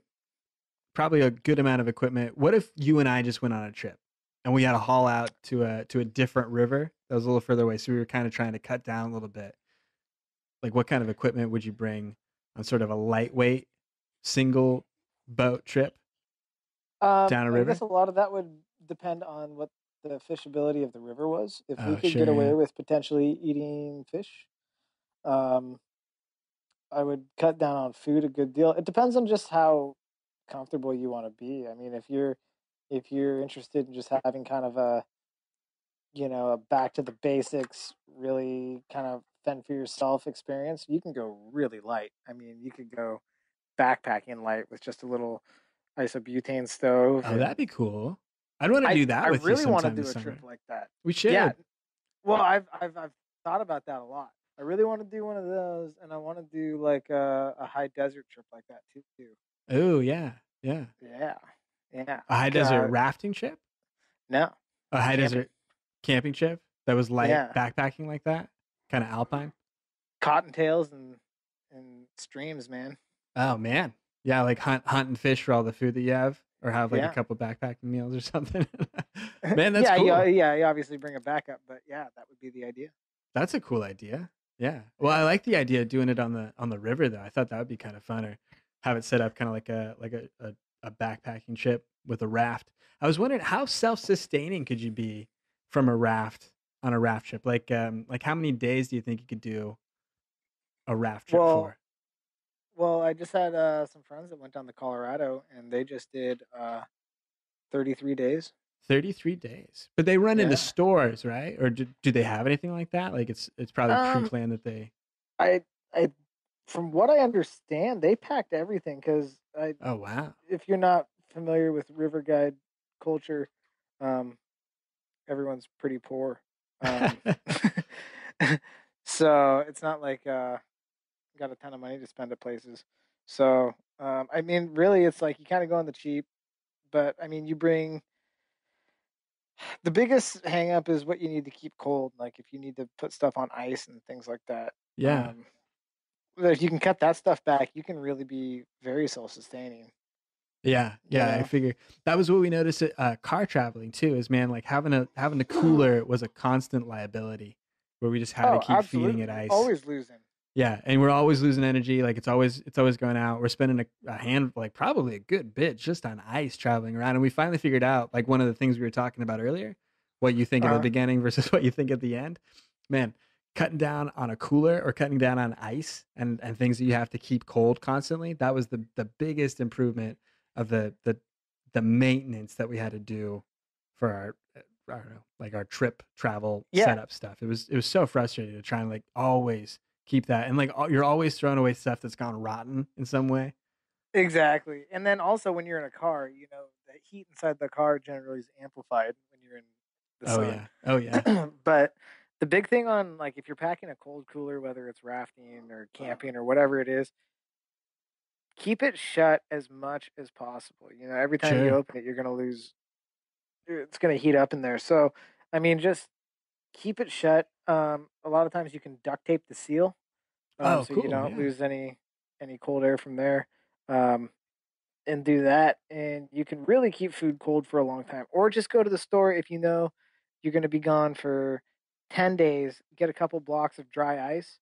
probably a good amount of equipment. What if you and I just went on a trip and we had to haul out to a to a different river that was a little further away. So we were kind of trying to cut down a little bit. Like what kind of equipment would you bring on sort of a lightweight single boat trip? Um, Down a river? I guess a lot of that would depend on what the fishability of the river was. If we Oh, could sure, get away yeah. with potentially eating fish, um, I would cut down on food a good deal. It depends on just how comfortable you want to be. I mean, if you're if you're interested in just having kind of a you know a back to the basics, really kind of fend for yourself experience, you can go really light. I mean, you could go backpacking light with just a little isobutane stove. Oh, and- that'd be cool. I'd want to do that I with really you want to do a summer. trip like that. we should. Yeah. Well, I've I've I've thought about that a lot. I really want to do one of those, and I want to do like a, a high desert trip like that too. too. Oh yeah, yeah. Yeah, yeah. A high desert Uh, rafting trip. No, A high camping. desert camping trip that was light Yeah. backpacking like that, kind of alpine. cottontails and and streams, man. Oh man, yeah, like hunt hunt and fish for all the food that you have, or have like Yeah. a couple backpacking meals or something. man, that's yeah, cool. yeah, yeah. You obviously bring a backup, but yeah, that would be the idea. That's a cool idea. Yeah. Well, I like the idea of doing it on the on the river though. I thought that would be kind of fun, or have it set up kind of like a like a, a a backpacking trip with a raft. I was wondering how self sustaining could you be from a raft on a raft trip? Like um like how many days do you think you could do a raft trip Well, for? well, I just had uh, some friends that went down to Colorado and they just did uh, 33 days. 33 days. But they run into stores, right? Or do, do they have anything like that? Like it's it's probably Um, pre-planned that they I, I, from what I understand, they packed everything because I, Oh wow. if you're not familiar with river guide culture, um, everyone's pretty poor. Um, so it's not like uh, got a ton of money to spend at places. So um, I mean, really, it's like you kind of go on the cheap, but I mean, you bring. The biggest hang up is what you need to keep cold. Like if you need to put stuff on ice and things like that. yeah. Um, if you can cut that stuff back, you can really be very self-sustaining. Yeah, You yeah, I figure that was what we noticed at uh, car traveling too. Is man, like having a having a cooler was a constant liability, where we just had to keep feeding it ice. Always losing. Yeah, and we're always losing energy. Like it's always it's always going out. We're spending a, a hand like probably a good bit just on ice traveling around. And we finally figured out like one of the things we were talking about earlier, what you think at Uh-huh. the beginning versus what you think at the end. Man, cutting down on a cooler or cutting down on ice and and things that you have to keep cold constantly. That was the the biggest improvement of the the the maintenance that we had to do for our uh, I don't know, like our trip travel Yeah. setup stuff. It was it was so frustrating to try and like always keep that and like you're always throwing away stuff that's gone rotten in some way. Exactly. And then also when you're in a car, you know, the heat inside the car generally is amplified when you're in the Oh sun. yeah. Oh yeah. but the big thing on like if you're packing a cold cooler, whether it's rafting or camping or whatever it is, keep it shut as much as possible. You know, every time you open it, you're gonna lose. It's gonna heat up in there. So, I mean, just keep it shut. Um, a lot of times you can duct tape the seal, um, Oh, so cool, you don't yeah. lose any any cold air from there. Um, and do that, and you can really keep food cold for a long time. Or just go to the store if you know you're going to be gone for 10 days, get a couple blocks of dry ice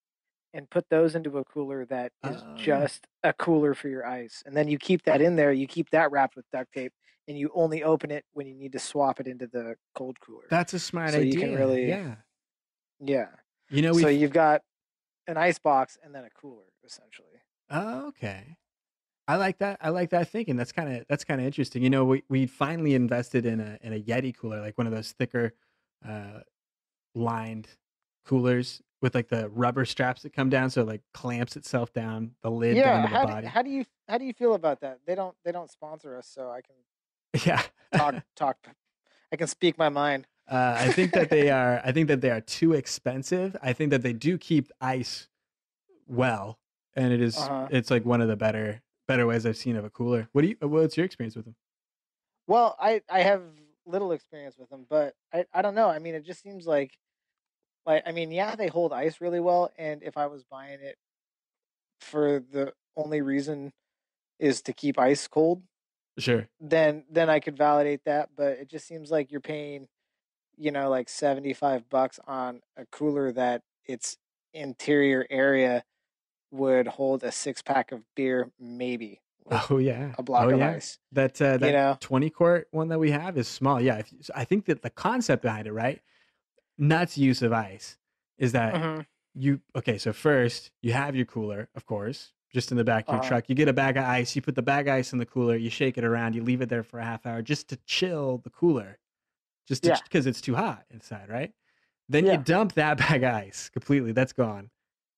and put those into a cooler that is Oh, just a cooler for your ice. And then you keep that in there, you keep that wrapped with duct tape, and you only open it when you need to swap it into the cold cooler. That's a smart So you can really- yeah. yeah. You know so you've got an ice box and then a cooler, essentially. Oh, okay. I like that. I like that thinking. That's kind of that's kind of interesting. You know, we we finally invested in a in a Yeti cooler, like one of those thicker, uh, lined coolers with like the rubber straps that come down, so it like clamps itself down the lid yeah. down to the How body. do, how do you how do you feel about that? They don't they don't sponsor us, so I can yeah. talk talk. I can speak my mind. Uh, I think that they are. I think that they are too expensive. I think that they do keep ice well, and it is- Uh-huh. It's like one of the better better ways I've seen of a cooler. What do you? What's your experience with them? Well, I I have little experience with them, but I I don't know. I mean, it just seems like like I mean, yeah, they hold ice really well, and if I was buying it for the only reason is to keep ice cold, Sure. then then I could validate that, but it just seems like you're paying you know like 75 bucks on a cooler that its interior area would hold a six pack of beer maybe Oh yeah. a block oh, of yeah. ice. That uh, that know? 20 20 quart one that we have is small. Yeah, if, I think that the concept behind it, right? Nuts use of ice is that Mhm. you okay. So first you have your cooler, of course, just in the back of your Uh-huh. truck. You get a bag of ice. You put the bag of ice in the cooler. You shake it around. You leave it there for a half hour just to chill the cooler, just Yeah. because it's too hot inside, right? Then Yeah. you dump that bag of ice completely. That's gone.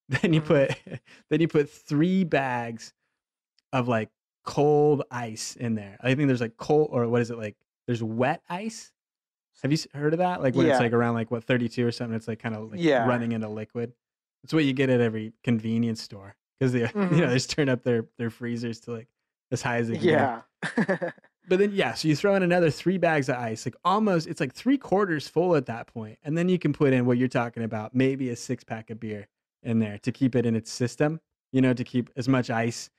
Then you Mhm. put then you put three bags of like cold ice in there. I think there's like cold or what is it like? There's wet ice. Have you heard of that? Like when it's like around like what 32 or something. It's like kind of like Yeah. running into liquid. It's what you get at every convenience store because they you know Mhm. they just turn up their their freezers to like as high as they can. Yeah. But then yeah, so you throw in another three bags of ice, like almost it's like three quarters full at that point, and then you can put in what you're talking about, maybe a six pack of beer in there to keep it in its system. You know, to keep as much ice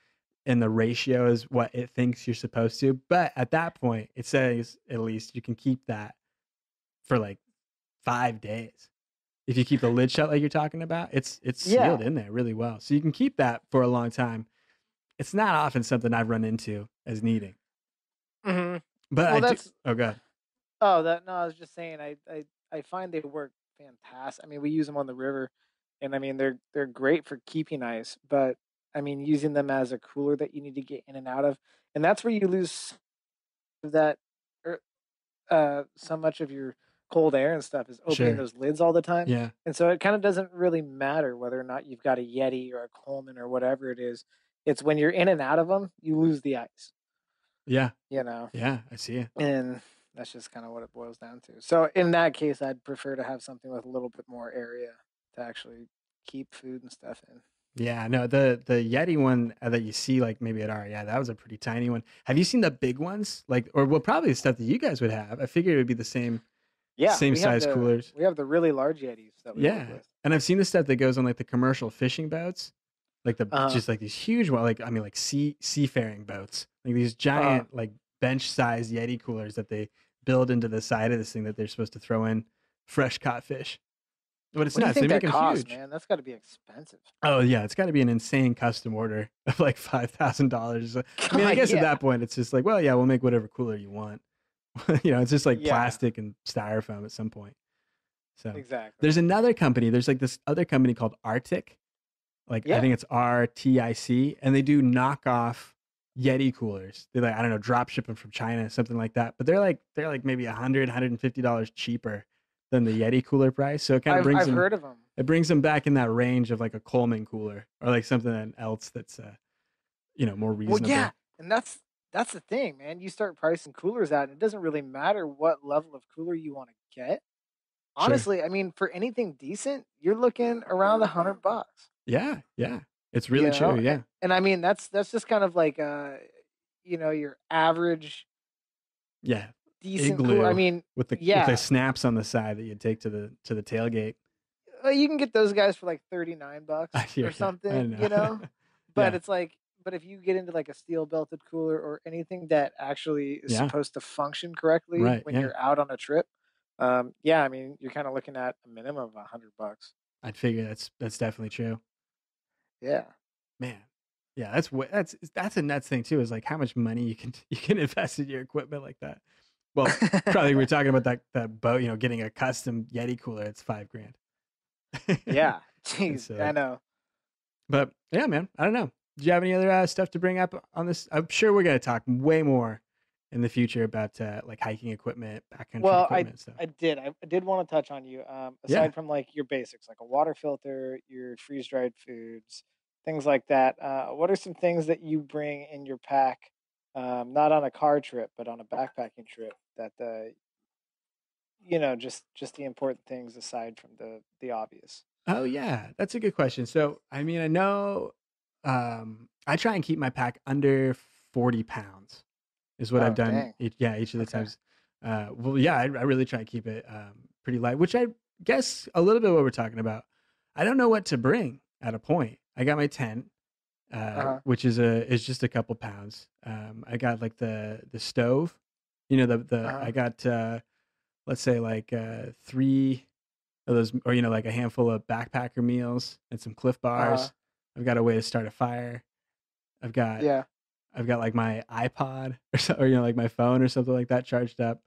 in the ratio is what it thinks you're supposed to. But at that point, it says at least you can keep that for like five days. If you keep the lid shut like you're talking about, it's it's Yeah. sealed in there really well. So you can keep that for a long time. It's not often something I've run into as needing. hmm But Well, I do, that's oh god. oh that no, I was just saying I I I find they work fantastic. I mean, we use them on the river, and I mean they're they're great for keeping ice, but I mean using them as a cooler that you need to get in and out of, and that's where you lose that er, uh, so much of your cold air and stuff is opening Sure. those lids all the time. Yeah. And so it kind of doesn't really matter whether or not you've got a Yeti or a Coleman or whatever it is. It's when you're in and out of them, you lose the ice, Yeah. you know, Yeah. I see it. and that's just kind of what it boils down to. So in that case, I'd prefer to have something with a little bit more area to actually keep food and stuff in. Yeah, no, the the Yeti one uh, that you see like maybe at REI, yeah, that was a pretty tiny one. Have you seen the big ones? Like, or well, probably the stuff that you guys would have. I figured it would be the same. Yeah, Same size the- coolers. We have the really large Yetis that we Yeah. And I've seen the stuff that goes on like the commercial fishing boats, like the Uh-huh. just like these huge one, like I mean like sea seafaring boats, like these giant like bench sized Yeti coolers that they build into the side of this thing that they're supposed to throw in fresh caught fish. But it's what nuts. do you They think make that costs, huge. man? That's got to be expensive. Oh yeah, it's got to be an insane custom order of like five thousand dollars. I mean, I guess yeah. at that point it's just like, well, yeah, we'll make whatever cooler you want. you know, it's just like Yeah. plastic and styrofoam at some point. So Exactly. there's another company. There's like this other company called Arctic. Like I think it's R T I C, and they do knockoff Yeti coolers. They like I don't know, drop ship them from China, something like that. But they're like they're like maybe a hundred, hundred and fifty dollars cheaper than the Yeti cooler price. So it kind of brings I've them heard of them. it brings them back in that range of like a Coleman cooler or like something else that's uh you know more reasonable. Well, yeah, and that's that's the thing, man. You start pricing coolers out, and it doesn't really matter what level of cooler you want to get. Honestly, I mean, for anything decent, you're looking around a hundred bucks. yeah, yeah. It's really You know, true. Yeah. And I mean, that's that's just kind of like uh, you know, your average Yeah. Decent cooler. I mean, With the with Yeah. the snaps on the side that you take to the to the tailgate. uh, you can get those guys for like thirty nine bucks or something, know. you know. But Yeah. it's like, but if you get into like a steel belted cooler or anything that actually is supposed to function correctly Right, when you're out on a trip, um, yeah, I mean, you're kind of looking at a minimum of a hundred bucks. I'd figure that's that's definitely true. Yeah, Man. Yeah, that's that's that's a nuts thing too, is like how much money you can you can invest in your equipment like that. Well, probably we are talking about that that boat, you know, getting a custom Yeti cooler, it's five grand. yeah. Jeez, silly. I know. But yeah, man, I don't know. Do you have any other uh, stuff to bring up on this? I'm sure we're gonna talk way more in the future about uh, like hiking equipment, backcountry Well, equipment stuff. I I did. I, did want to touch on you. Um, Yeah. aside from like your basics, like a water filter, your freeze dried foods, things like that. Uh, what are some things that you bring in your pack, um, not on a car trip, but on a backpacking trip? That the, you know, just just the important things aside from the the obvious. Oh yeah, that's a good question. So I mean, I know um, I try and keep my pack under forty pounds. Is what Oh, I've done. dang. Each, yeah, each of the Okay. times. Uh, well, yeah, I, I really try and keep it um, pretty light, which I guess a little bit what we're talking about. I don't know what to bring at a point. I got my tent, uh, Uh-huh. which is a is just a couple pounds. Um, I got like the the stove, you know the the Uh-huh. I got uh, let's say like uh, three of those, or you know like a handful of backpacker meals and some Clif bars. Uh-huh. I've got a way to start a fire. I've got Yeah. I've got like my iPod or so, or you know like my phone or something like that charged up.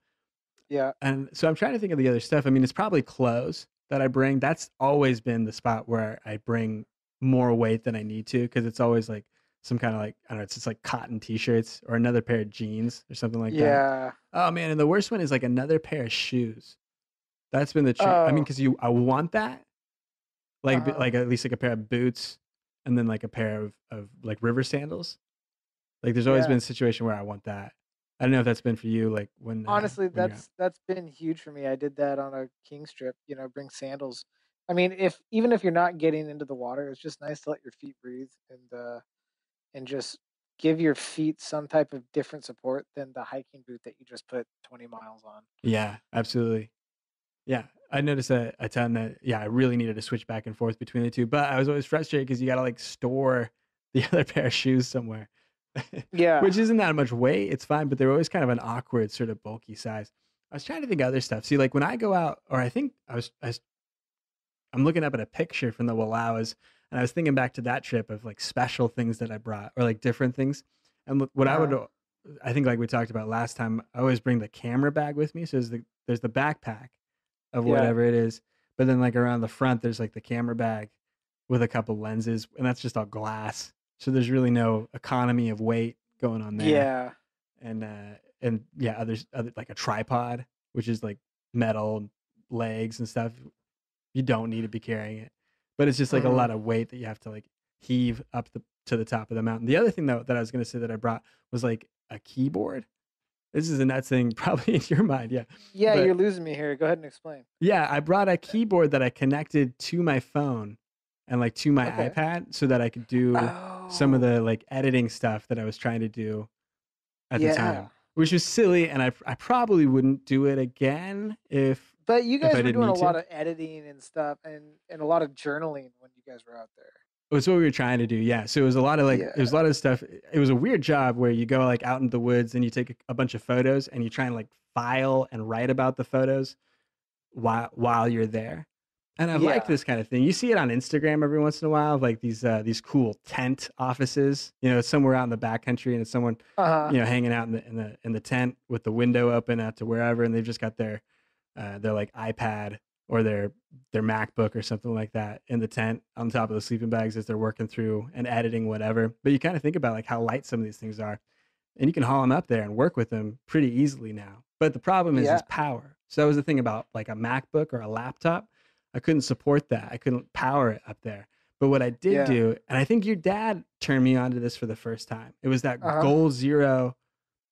Yeah. And so I'm trying to think of the other stuff. I mean, it's probably clothes that I bring. That's always been the spot where I bring more weight than I need to because it's always like some kind of like I don't know, it's just like cotton t-shirts or another pair of jeans or something like that. yeah. Oh man, and the worst one is like another pair of shoes. That's been the trick. I mean, Oh. because you I want that, like Uh-huh. like at least like a pair of boots, and then like a pair of of like river sandals. Like there's always Yeah. been a situation where I want that. I don't know if that's been for you. Like when uh, Honestly, when that's that's been huge for me. I did that on a King's trip. You know, bring sandals. I mean, if even if you're not getting into the water, it's just nice to let your feet breathe and uh, and just give your feet some type of different support than the hiking boot that you just put 20 miles on. Yeah, absolutely. Yeah, I noticed that a ton that yeah, I really needed to switch back and forth between the two, but I was always frustrated because you got to like store the other pair of shoes somewhere, Yeah. which isn't that much weight. It's fine, but they're always kind of an awkward sort of bulky size. I was trying to think of other stuff. See, like when I go out, or I think I was, I was I'm looking up at a picture from the Wallowas, and I was thinking back to that trip of like special things that I brought, or like different things. And what- what I would. I think, like we talked about last time, I always bring the camera bag with me. So there's the there's the backpack of Yeah. whatever it is, but then like around the front, there's like the camera bag, with a couple lenses, and that's just all glass. So there's really no economy of weight going on there. Yeah. and uh and yeah others other like a tripod which is like metal legs and stuff you don't need to be carrying it but it's just like Mhm. a lot of weight that you have to like heave up the to the top of the mountain the other thing though that i was going to say that i brought was like a keyboard this is a nuts thing probably in your mind yeah Yeah, But- you're losing me here. Go ahead and explain. yeah i brought a keyboard that i connected to my phone and like to my Okay. ipad so that i could do some of Oh, the like editing stuff that i was trying to do at the time which was silly, and I I probably wouldn't do it again if But you guys were doing a to. lot of editing and stuff, and and a lot of journaling when you guys were out there. it was what we were trying to do. Yeah, so it was a lot of like it was a lot of stuff. It was a weird job where you go like out into the woods and you take a, a bunch of photos and you try and like file and write about the photos while while you're there. And I like this kind of thing. You see it on Instagram every once in a while, like these uh, these cool tent offices. You know, it's somewhere out in the backcountry, and it's someone Uh you know hanging out in the in the in the tent with the window open out to wherever and they've just got their uh, their like ipad or their their macbook or something like that in the tent on top of the sleeping bags as they're working through and editing whatever. But you kind of think about like how light some of these things are and you can haul them up there and work with them pretty easily now. But the problem is is power. So that was the thing about like a macbook or a laptop. I couldn't support that. I couldn't power it up there. But what i did Yeah. do and i think your dad turned me onto this for the first time it was that Uh-huh. goal zero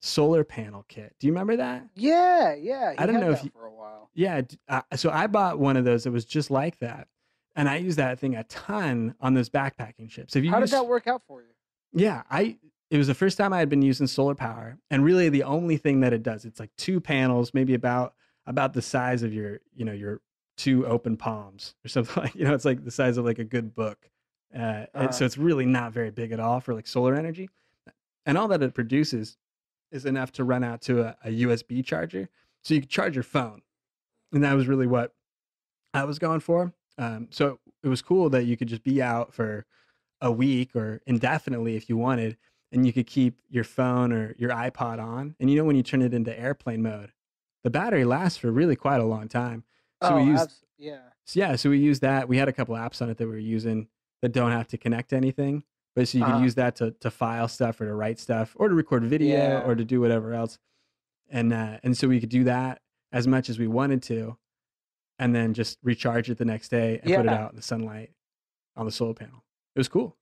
solar panel kit do you remember that Yeah, yeah. I don't had know if you- for a while. yeah uh, so i bought one of those that was just like that and i used that thing a ton on those backpacking trips have you How used, did that work out for you? yeah i it was the first time i had been using solar power and really the only thing that it does it's like two panels maybe about about the size of your you know your two open palms or something like you know it's like the size of like a good book uh, Uh-huh. so it's really not very big at all for like solar energy and all that it produces is enough to run out to a, a usb charger. So you could charge your phone. And that was really what i was going for. Um, so it was cool that you could just be out for a week or indefinitely if you wanted and you could keep your phone or your ipod on. And you know when you turn it into airplane mode the battery lasts for really quite a long time. So oh, we used abs- yeah. so yeah, so we used that. We had a couple apps on it that we were using that don't have to connect to anything, but so you Uh-huh. could use that to to file stuff or to write stuff or to record video Yeah. or to do whatever else. And uh, and so we could do that as much as we wanted to, and then just recharge it the next day and put it out in the sunlight on the solar panel. It was cool.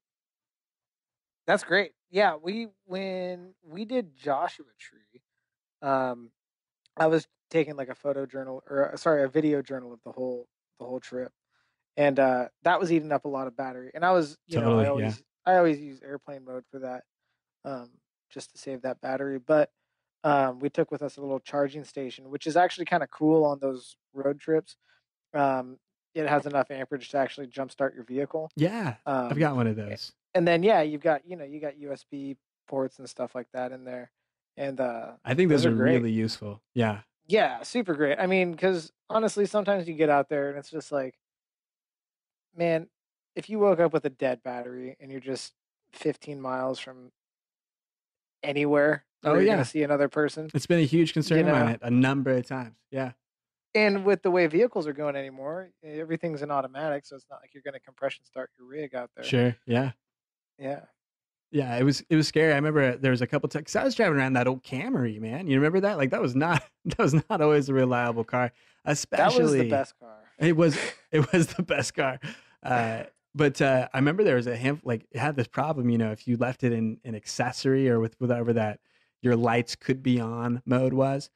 That's great. Yeah, we when we did Joshua Tree, um, I was taking like a photo journal or uh, sorry, a video journal of the whole the whole trip, and uh, that was eating up a lot of battery. And I was, you know, Totally, I yeah. always I always use airplane mode for that, um, just to save that battery. But um, we took with us a little charging station, which is actually kind of cool on those road trips. Um, it has enough amperage to actually jumpstart your vehicle. Yeah, Um, I've got one of those. and then yeah, you've got you know you got USB ports and stuff like that in there, and uh, I think those, those are, are really useful. Yeah, yeah, super great. I mean, because honestly, sometimes you get out there and it's just like, man, if you woke up with a dead battery and you're just 15 miles from anywhere, Oh, yeah. see another person, it's been a huge concern mine know. it a number of times. Yeah, and with the way vehicles are going anymore, everything's an automatic, so it's not like you're gonna compression start your rig out there. sure. Yeah. Yeah. Yeah, it was it was scary. I remember there was a couple times I was driving around that old Camry, man. You remember that? Like that was not that was not always a reliable car, especially That was the best car. It was it was the best car. Uh, but uh, I remember there was a hand like it had this problem. You know, if you left it in an accessory or with whatever that your lights could be on mode was,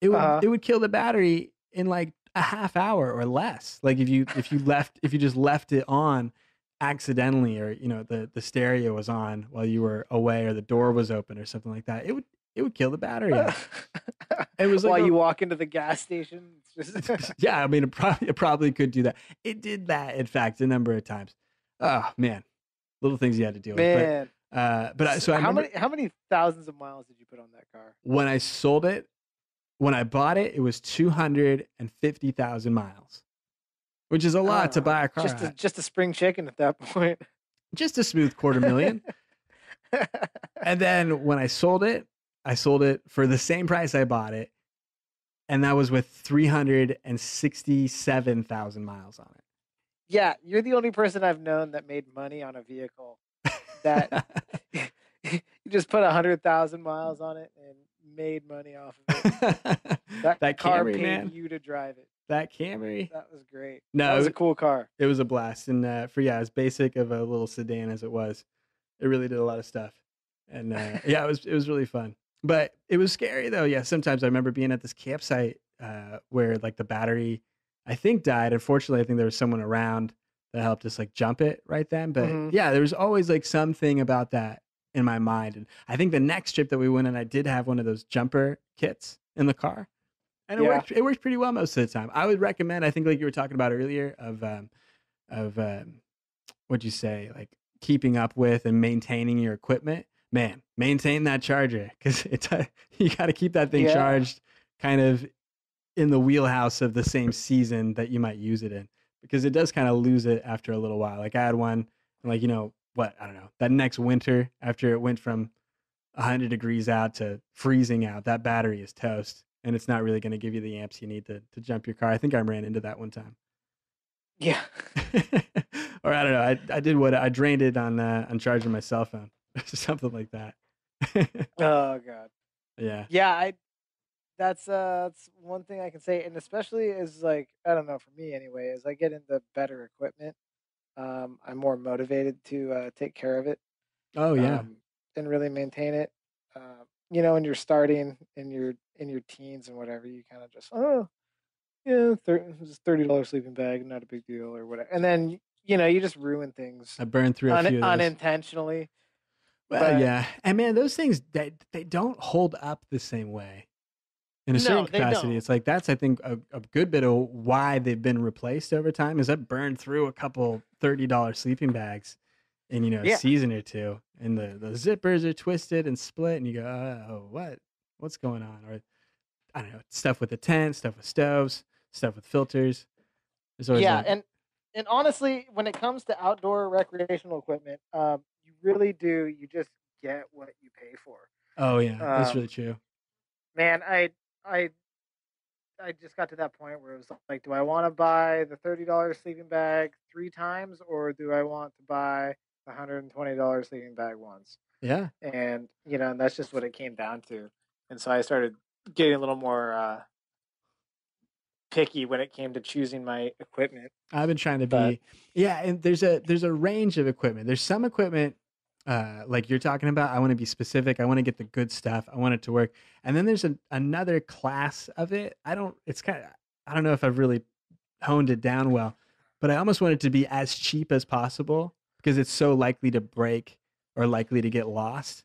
it would Uh-huh. it would kill the battery in like a half hour or less. Like if you if you left if you just left it on accidentally or you know the the stereo was on while you were away or the door was open or something like that, it would it would kill the battery. It was like while a- you walk into the gas station. It's just yeah, I mean, it probably it probably could do that. It did that, in fact, a number of times. Oh man, little things you had to deal with. man. But uh, but I, so I how many how many thousands of miles did you put on that car? when I sold it, when I bought it, it was two hundred and fifty thousand miles, which is a lot to Oh, buy a car. Just a, just a spring chicken at that point. just a smooth quarter million. and then when I sold it, I sold it for the same price I bought it, and that was with three hundred and sixty-seven thousand miles on it. Yeah, you're the only person I've known that made money on a vehicle. That you just put a hundred thousand miles on it and made money off of it. That, that car Camry, paid man. you to drive it. That Camry. That was great. No, that was it- a cool car. It was a blast, and uh, for yeah, as basic of a little sedan as it was, it really did a lot of stuff, and uh, yeah, it was it was really fun. But it was scary though. Yeah, sometimes I remember being at this campsite uh, where like the battery, I think died. Unfortunately, I think there was someone around that helped us like jump it right then. But Mhm. yeah, there was always like something about that in my mind, and I think the next trip that we went on, I did have one of those jumper kits in the car. And it Yeah. worked. It worked pretty well most of the time. I would recommend. I think, like you were talking about earlier, of um, of um, what'd you say, like keeping up with and maintaining your equipment. Man, maintain that charger because it's you got to keep that thing Yeah. charged, kind of in the wheelhouse of the same season that you might use it in, because it does kind of lose it after a little while. Like I had one, like you know what, I don't know, that next winter after it went from 100 degrees out to freezing out, that battery is toast and it's not really going to give you the amps you need to, to jump your car. I think I ran into that one time. Yeah. or I don't know. I, I did what I drained it on uh, on charging my cell phone, something like that. Oh god. yeah, Yeah, I. That's uh, that's one thing I can say, and especially is like I don't know for me anyway, as I get into better equipment, um, I'm more motivated to uh, take care of it. oh yeah, um, and really maintain it. Uh, you know, when you're starting in your in your teens and whatever, you kind of just oh yeah, thir- thirty dollars sleeping bag, not a big deal or whatever. And then you know you just ruin things I burned through a un- few of those. unintentionally. Well, but- yeah, and man, those things they they don't hold up the same way. In a No, certain capacity, it's like that's I think a, a good bit of why they've been replaced over time. Is that burned through a couple thirty dollar sleeping bags in you know a Yeah. season or two, and the the zippers are twisted and split, and you go, oh, what what's going on? Or I don't know, stuff with the tent, stuff with stoves, stuff with filters. Yeah, like- and and honestly, when it comes to outdoor recreational equipment, um, really do. You just get what you pay for. oh yeah, that's um, really true. man i i i just got to that point where it was like do i want to buy the $30 sleeping bag three times or do i want to buy the $120 sleeping bag once Yeah, and you know and that's just what it came down to and so i started getting a little more uh picky when it came to choosing my equipment I've been trying to be But- yeah, and there's a there's a range of equipment. There's some equipment uh like you're talking about. I want to be specific. I want to get the good stuff. I want it to work. And then there's a, another class of it. I don't it's kind of I don't know if I've really honed it down well, but I almost want it to be as cheap as possible because it's so likely to break or likely to get lost.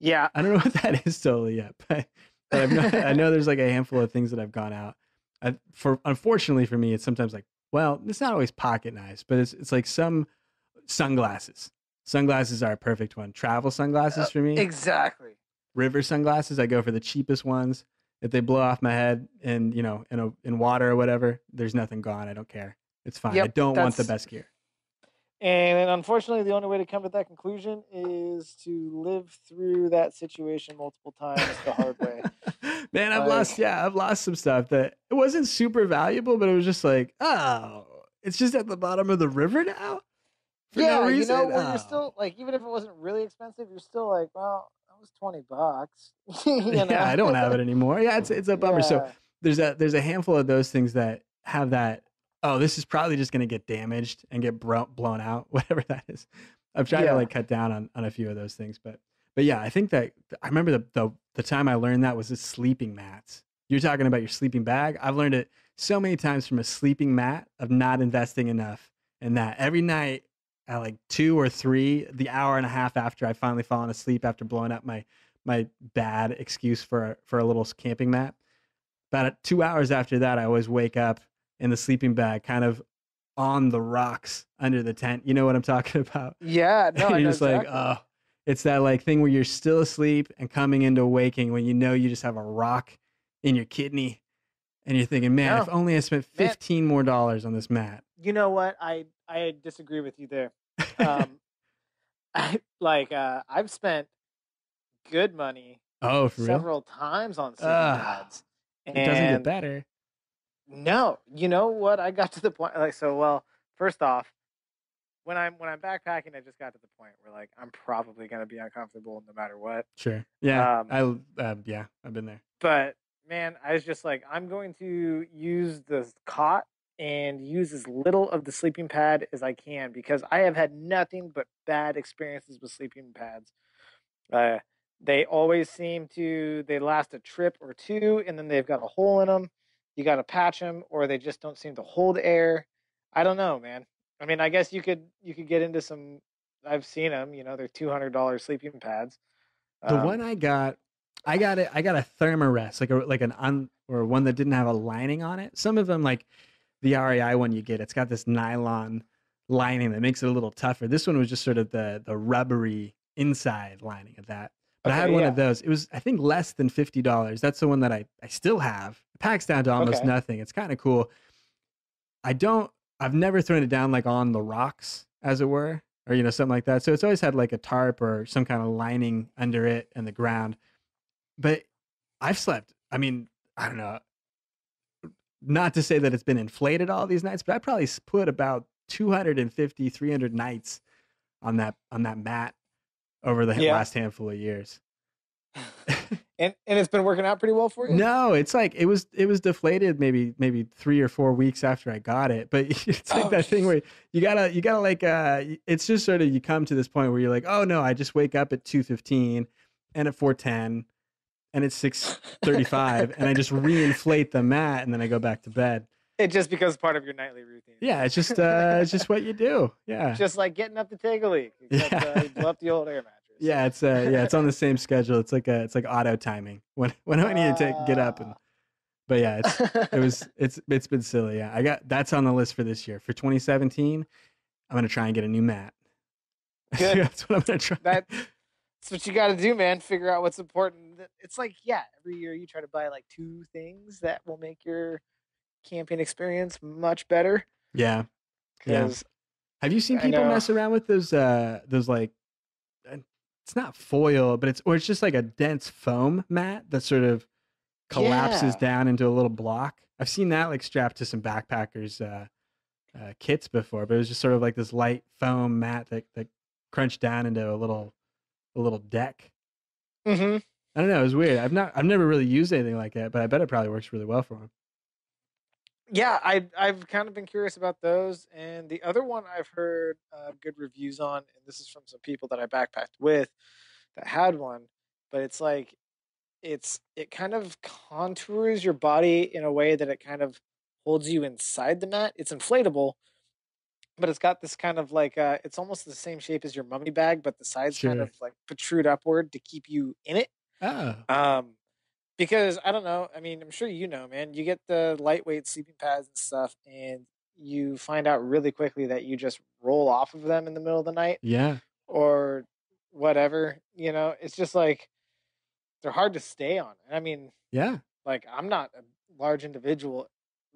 yeah I don't know what that is totally yet, but, but I've not, I know there's like a handful of things that I've gone out. I, for unfortunately for me, it's sometimes like, well, it's not always pocket knives, but it's it's like some sunglasses. Sunglasses are a perfect one. Travel sunglasses for me. exactly River sunglasses, I go for the cheapest ones. If they blow off my head and you know in a in water or whatever, there's nothing gone. I don't care. It's fine. I don't want the best gear. and unfortunately the only way to come to that conclusion is to live through that situation multiple times the hard way Man, I've Like- lost. Yeah, I've lost some stuff that it wasn't super valuable, but it was just like, oh, it's just at the bottom of the river now. For yeah, no reason. you know, where Oh. you're ah. still like, even if it wasn't really expensive, you're still like, well, that was twenty bucks. Yeah, I don't have it anymore. Yeah, it's it's a bummer. So there's a there's a handful of those things that have that. Oh, this is probably just gonna get damaged and get bro- blown out, whatever that is. I've tried Yeah. to like cut down on on a few of those things, but but yeah, I think that I remember the the, the time I learned that was the sleeping mats. You're talking about your sleeping bag. I've learned it so many times from a sleeping mat of not investing enough in that. Every night at like two or three, the hour and a half after I finally fallen asleep after blowing up my my bad excuse for for a little camping mat. About two hours after that, I always wake up in the sleeping bag, kind of on the rocks under the tent. You know what I'm talking about? yeah, no, and you're know just like, oh, it's that like thing where you're still asleep and coming into waking when you know you just have a rock in your kidney, and you're thinking, man, if only I spent Man. 15 more dollars on this mat. you know what? I I disagree with you there. Um, I like uh, I've spent good money oh, for real? several times on sleeping Ah, pads, It doesn't get better. No, you know what? I got to the point like so. Well, first off, when I'm when I'm backpacking, I just got to the point where like I'm probably gonna be uncomfortable no matter what. Sure. Yeah. Um, I uh, yeah, I've been there. But man, I was just like, I'm going to use the cot and use as little of the sleeping pad as I can because I have had nothing but bad experiences with sleeping pads. Uh, they always seem to they last a trip or two and then they've got a hole in them. You got to patch them or they just don't seem to hold air. I don't know, man. I mean, I guess you could you could get into some. I've seen them. You know, they're two hundred dollars sleeping pads. The Um, one I got, I got it. I got a Thermarest, like a like an un or one that didn't have a lining on it. Some of them, like the REI one you get, it's got this nylon lining that makes it a little tougher. This one was just sort of the the rubbery inside lining of that. But I had one yeah. of those. It was I think less than fifty dollars. That's the one that I I still have. It packs down to almost Okay. nothing. It's kind of cool. I don't. I've never thrown it down like on the rocks, as it were, or you know something like that. So it's always had like a tarp or some kind of lining under it and the ground. But I've slept. I mean, I don't know. Not to say that it's been inflated all these nights, but I probably put about 250, 300 nights on that on that mat over the Yeah. last handful of years. and and it's been working out pretty well for you. No, it's like it was it was deflated maybe maybe three or four weeks after I got it. But it's like Oh, that thing where you gotta you gotta like uh it's just sort of you come to this point where you're like, oh no, I just wake up at two fifteen and at four ten and it's six thirty five and I just reinflate the mat and then I go back to bed. It just becomes part of your nightly routine. Yeah, it's just uh it's just what you do. Yeah. Just like getting up to take a leak. Except, Yeah. uh, you blow up the old air mattress. yeah, it's uh yeah, it's on the same schedule. It's like a it's like auto timing when when I need to take get up and but yeah, it's it was it's it's been silly. Yeah, I got that's on the list for this year for 2017. I'm gonna try and get a new mat. Good. that's what I'm gonna try. That- That's what you got to do, man. Figure out what's important. It's like, yeah, every year you try to buy like two things that will make your camping experience much better. yeah. Yeah. Have you seen people mess around with those uh those like it's not foil, but it's or it's just like a dense foam mat that sort of collapses Yeah. down into a little block. I've seen that like strapped to some backpackers uh, uh kits before, but it was just sort of like this light foam mat that that crunched down into a little a little deck. Mhm. I don't know. It was weird. I've not. I've never really used anything like that, but I bet it probably works really well for him. Yeah, I I've kind of been curious about those, and the other one I've heard uh, good reviews on, and this is from some people that I backpacked with that had one, but it's like it's it kind of contours your body in a way that it kind of holds you inside the mat. It's inflatable, but it's got this kind of like uh, it's almost the same shape as your mummy bag, but the sides kind of like protrude upward to keep you in it. Oh, Um, because I don't know. I mean, I'm sure you know, man. You get the lightweight sleeping pads and stuff, and you find out really quickly that you just roll off of them in the middle of the night yeah, or whatever. You know, it's just like they're hard to stay on. I mean, yeah. like I'm not a large individual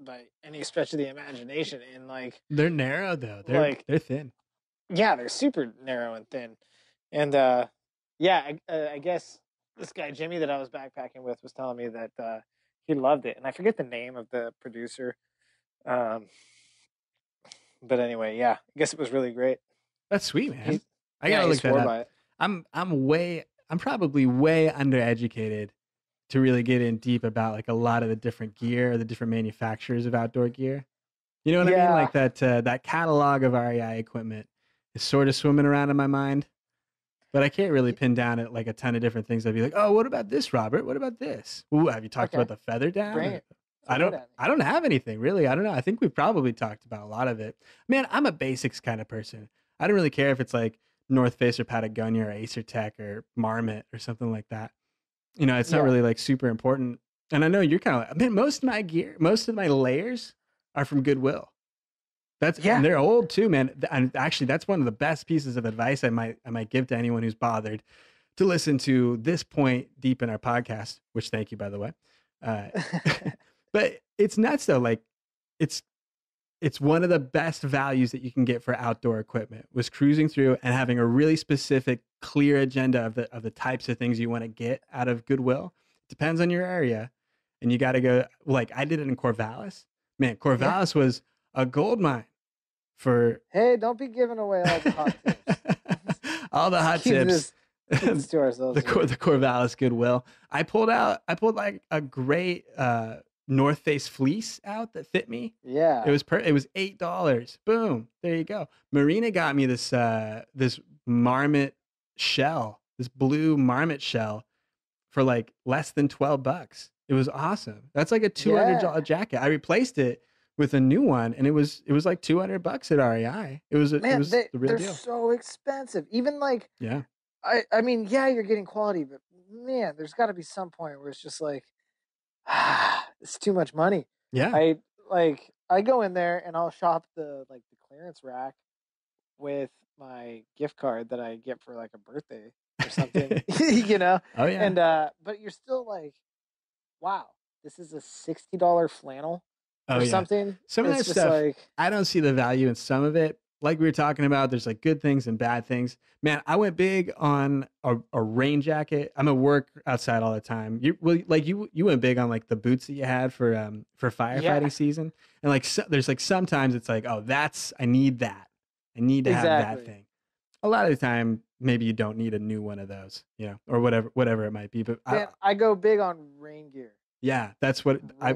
by any stretch of the imagination, and like They're narrow though. They're Like- they're thin. yeah, they're super narrow and thin. And uh, yeah, I, uh, I guess this guy Jimmy that I was backpacking with was telling me that uh, he loved it, and I forget the name of the producer. Um, but anyway, yeah, I guess it was really great. That's sweet, man. He- I gotta he look that up. by it. I'm I'm way I'm probably way undereducated to really get in deep about like a lot of the different gear, the different manufacturers of outdoor gear. You know what I mean? Like that uh, that catalog of REI equipment is sort of swimming around in my mind, but I can't really pin down at like a ton of different things. I'd be like, oh, what about this, Robert? What about this? Ooh, have you talked Okay. about the feather down? Bring or- it. I don't. I don't have anything really. I don't know. I think we've probably talked about a lot of it. Man, I'm a basics kind of person. I don't really care if it's like North Face or Patagonia or Acer Tech or Marmot or something like that. You know, it's not Yeah. really like super important. And I know you're kind of like, man, most of my gear, most of my layers are from Goodwill. That's Yeah. and they're old too, man. And actually, that's one of the best pieces of advice I might I might give to anyone who's bothered to listen to this point deep in our podcast. Which thank you, by the way. Uh, but it's nuts though like it's it's one of the best values that you can get for outdoor equipment was cruising through and having a really specific clear agenda of the of the types of things you want to get out of goodwill depends on your area and you got to go like i did it in corvallis man corvallis was a gold mine for Hey, don't be giving away all the hot tips. all the hot Keep tips. this- to ourselves. the. Cor- the Corvallis Goodwill. I pulled out I pulled like a great uh North Face fleece out that fit me. yeah. It was per it was eight dollars. Boom. There you go. Marina got me this uh this marmot shell, this blue marmot shell for like less than twelve bucks. It was awesome. That's like a two hundred dollar jacket. I replaced it with a new one and it was it was like two hundred bucks at REI. It was a, it was they, the real they're deal. so expensive. Even like Yeah. I, I mean, yeah, you're getting quality, but man, there's got to be some point where it's just like, ah, it's too much money. Yeah. I like I go in there and I'll shop the like the clearance rack with my gift card that I get for like a birthday or something, you know. oh yeah. And uh, but you're still like, wow, this is a sixty dollar flannel oh or yeah. something. Some of that just stuff like I don't see the value in some of it. Like we were talking about, there's like good things and bad things. Man, I went big on a, a rain jacket. I'm at work outside all the time. You well, like you you went big on like the boots that you had for um for firefighting season. And like so, there's like sometimes it's like, oh, that's I need that. I need to have that thing. A lot of the time, maybe you don't need a new one of those, you know, or whatever whatever it might be. But I, I go big on rain gear. Yeah, that's what I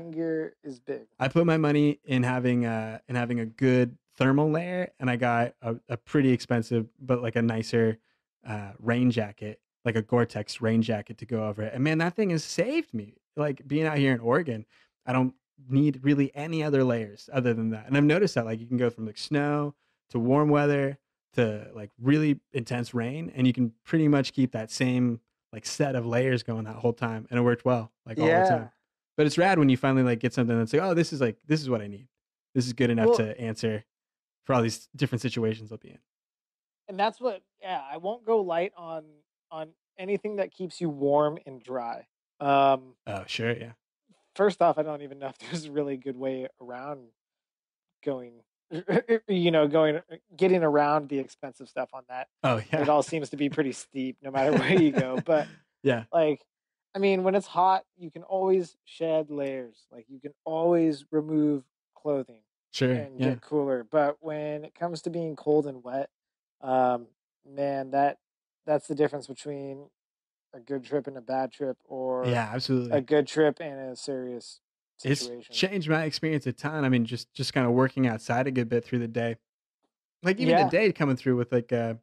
is big. I put my money in having a in having a good thermal layer, and I got a, a pretty expensive but like a nicer uh, rain jacket, like a Gore-Tex rain jacket to go over it. And man, that thing has saved me. Like being out here in Oregon, I don't need really any other layers other than that. And I've noticed that like you can go from like snow to warm weather to like really intense rain, and you can pretty much keep that same like set of layers going that whole time, and it worked well like all the time. But it's rad when you finally like get something that's like, oh, this is like this is what I need. This is good enough Well- to answer for all these different situations I'll be in. and that's what yeah i won't go light on on anything that keeps you warm and dry um Oh, sure, yeah. first off i don't even know if there's a really good way around going you know going getting around the expensive stuff on that Oh, yeah. it all seems to be pretty steep no matter where you go but yeah, like i mean when it's hot you can always shed layers like you can always remove clothing sure, and yeah. get cooler. But when it comes to being cold and wet, um, man, that that's the difference between a good trip and a bad trip, or Yeah, absolutely. a good trip and a serious it's changed my experience a ton. I mean, just just kind of working outside a good bit through the day. Like even Yeah. today coming through with like uh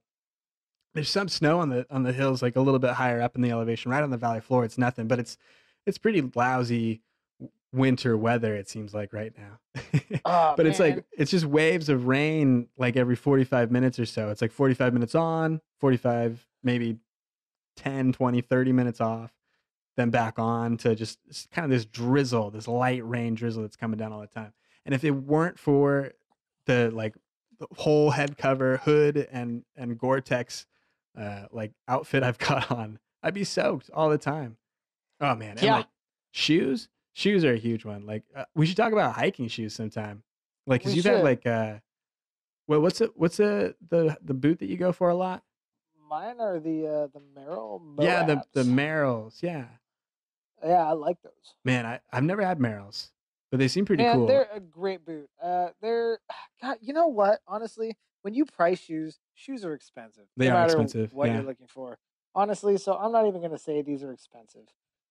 there's some snow on the on the hills like a little bit higher up in the elevation, right on the valley floor. It's nothing, but it's it's pretty lousy winter weather it seems like right now. Oh, but it's like it's just waves of rain like every 45 minutes or so. It's like 45 minutes on, 45 maybe 10, 20, 30 minutes off, then back on to just kind of this drizzle, this light rain drizzle that's coming down all the time. And if it weren't for the like the whole head cover, hood and and Gore-Tex uh like outfit I've got on, I'd be soaked all the time. Oh man, and Yeah. like shoes, shoes are a huge one. Like uh, we should talk about hiking shoes sometime. Like cuz you've had like uh well, what's it? What's the the the boot that you go for a lot? mine are the uh, the Merrell. Yeah, the the Moabs. Merrells. Yeah, yeah, I like those. man, I I've never had Merrells, but they seem pretty Man, cool. they're a great boot. Uh, they're God. You know what? Honestly, when you price shoes, shoes are expensive. They no are expensive, What yeah. you're looking for, honestly. So I'm not even going to say these are expensive.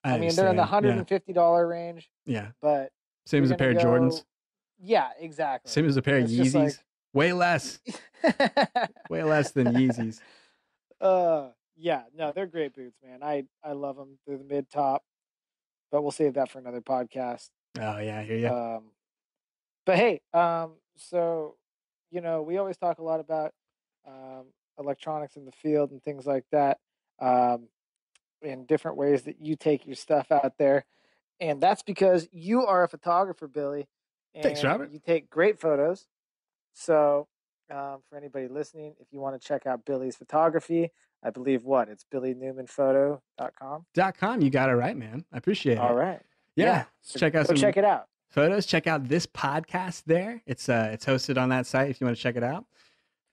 I, mean, they're in the hundred and fifty dollar range, Yeah, yeah. but Same as a pair of Jordans. Yeah, exactly. Same as a pair of It's just Yeezys. Way less. Way less than Yeezys. uh, yeah, no, they're great boots, man. I I love them. They're the mid top, but we'll save that for another podcast. Oh yeah, I hear you. Um, but hey, um, so you know, we always talk a lot about um, electronics in the field and things like that, um, in different ways that you take your stuff out there, and that's because you are a photographer, Billy. And Thanks, Robert. You take great photos. So, um, for anybody listening, if you want to check out Billy's photography, I believe what it's billynewmanphoto.com. Dot com. You got it right, man. I appreciate it. All right. Yeah. So check out go some check it out. Photos. Check out this podcast there. It's uh it's hosted on that site if you want to check it out.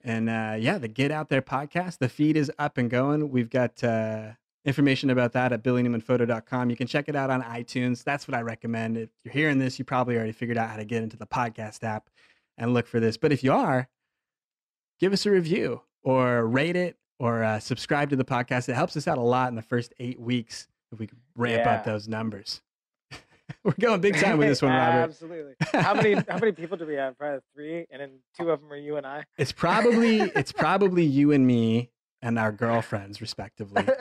And uh yeah, the Get Out There podcast. The feed is up and going. We've got uh information about that at billynewmanphoto.com. You can check it out on iTunes. That's what I recommend. If you're hearing this, you probably already figured out how to get into the podcast app and look for this. But if you are, give us a review or rate it or uh, subscribe to the podcast. It helps us out a lot in the first eight weeks if we ramp Yeah. up those numbers. We're going big time with this one, Robert. Absolutely. How many how many people do we have? Probably three, and then two of them are you and I. It's probably it's probably you and me and our girlfriends respectively.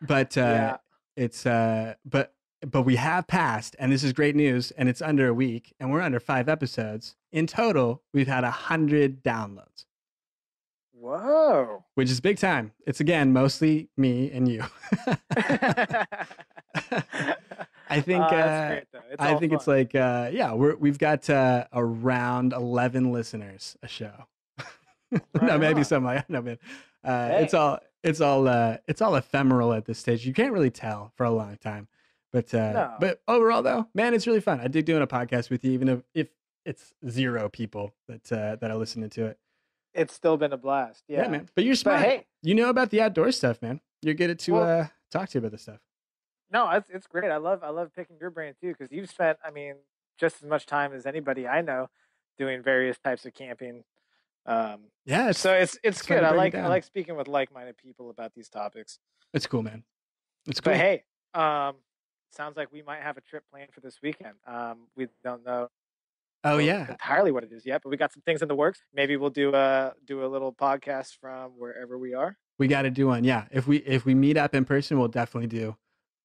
But uh, yeah. it's uh, but but we have passed, and this is great news. And it's under a week, and we're under five episodes in total. We've had a hundred downloads, Whoa. which is big time. It's again mostly me and you. I think Oh, uh, great. It's I think it's like uh, yeah, we're we've got uh, around eleven listeners a show. no, Right maybe on. some like no man. Uh, Hey. It's all it's all uh, it's all ephemeral at this stage. You can't really tell for a long time, but uh, No. but overall though, man, it's really fun. I dig doing a podcast with you, even if if it's zero people that uh, that are listening to it. it's still been a blast. Yeah, Yeah. man. But you're But hey, you know about the outdoor stuff, man. You're good at to Well- uh, talk to you about this stuff. No, it's it's great. I love I love picking your brain too because you've spent, I mean, just as much time as anybody I know doing various types of camping. Um, Yeah, it's so it's it's it's good. I like I like speaking with like-minded people about these topics. it's cool, man. It's cool. But hey, um, sounds like we might have a trip planned for this weekend. Um, we don't know oh yeah, entirely what it is yet, but we got some things in the works. Maybe we'll do a do a little podcast from wherever we are. we got to do one. Yeah, if we if we meet up in person, we'll definitely do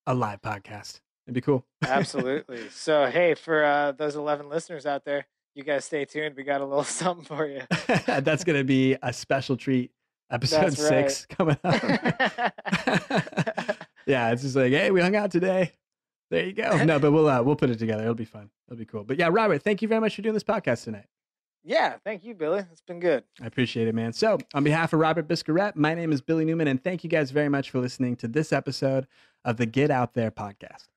a live podcast. It'd be cool. Absolutely. so hey, for uh, those eleven listeners out there, you guys stay tuned. We got a little something for you. That's gonna be a special treat. Episode That's right. six coming up. yeah, it's just like, hey, we hung out today. There you go. No, but we'll uh, we'll put it together. It'll be fun. It'll be cool. But yeah, Robert, thank you very much for doing this podcast tonight. Yeah, thank you, Billy. It's been good. I appreciate it, man. So, on behalf of Robert Biscarret, my name is Billy Newman, and thank you guys very much for listening to this episode of the Get Out There podcast.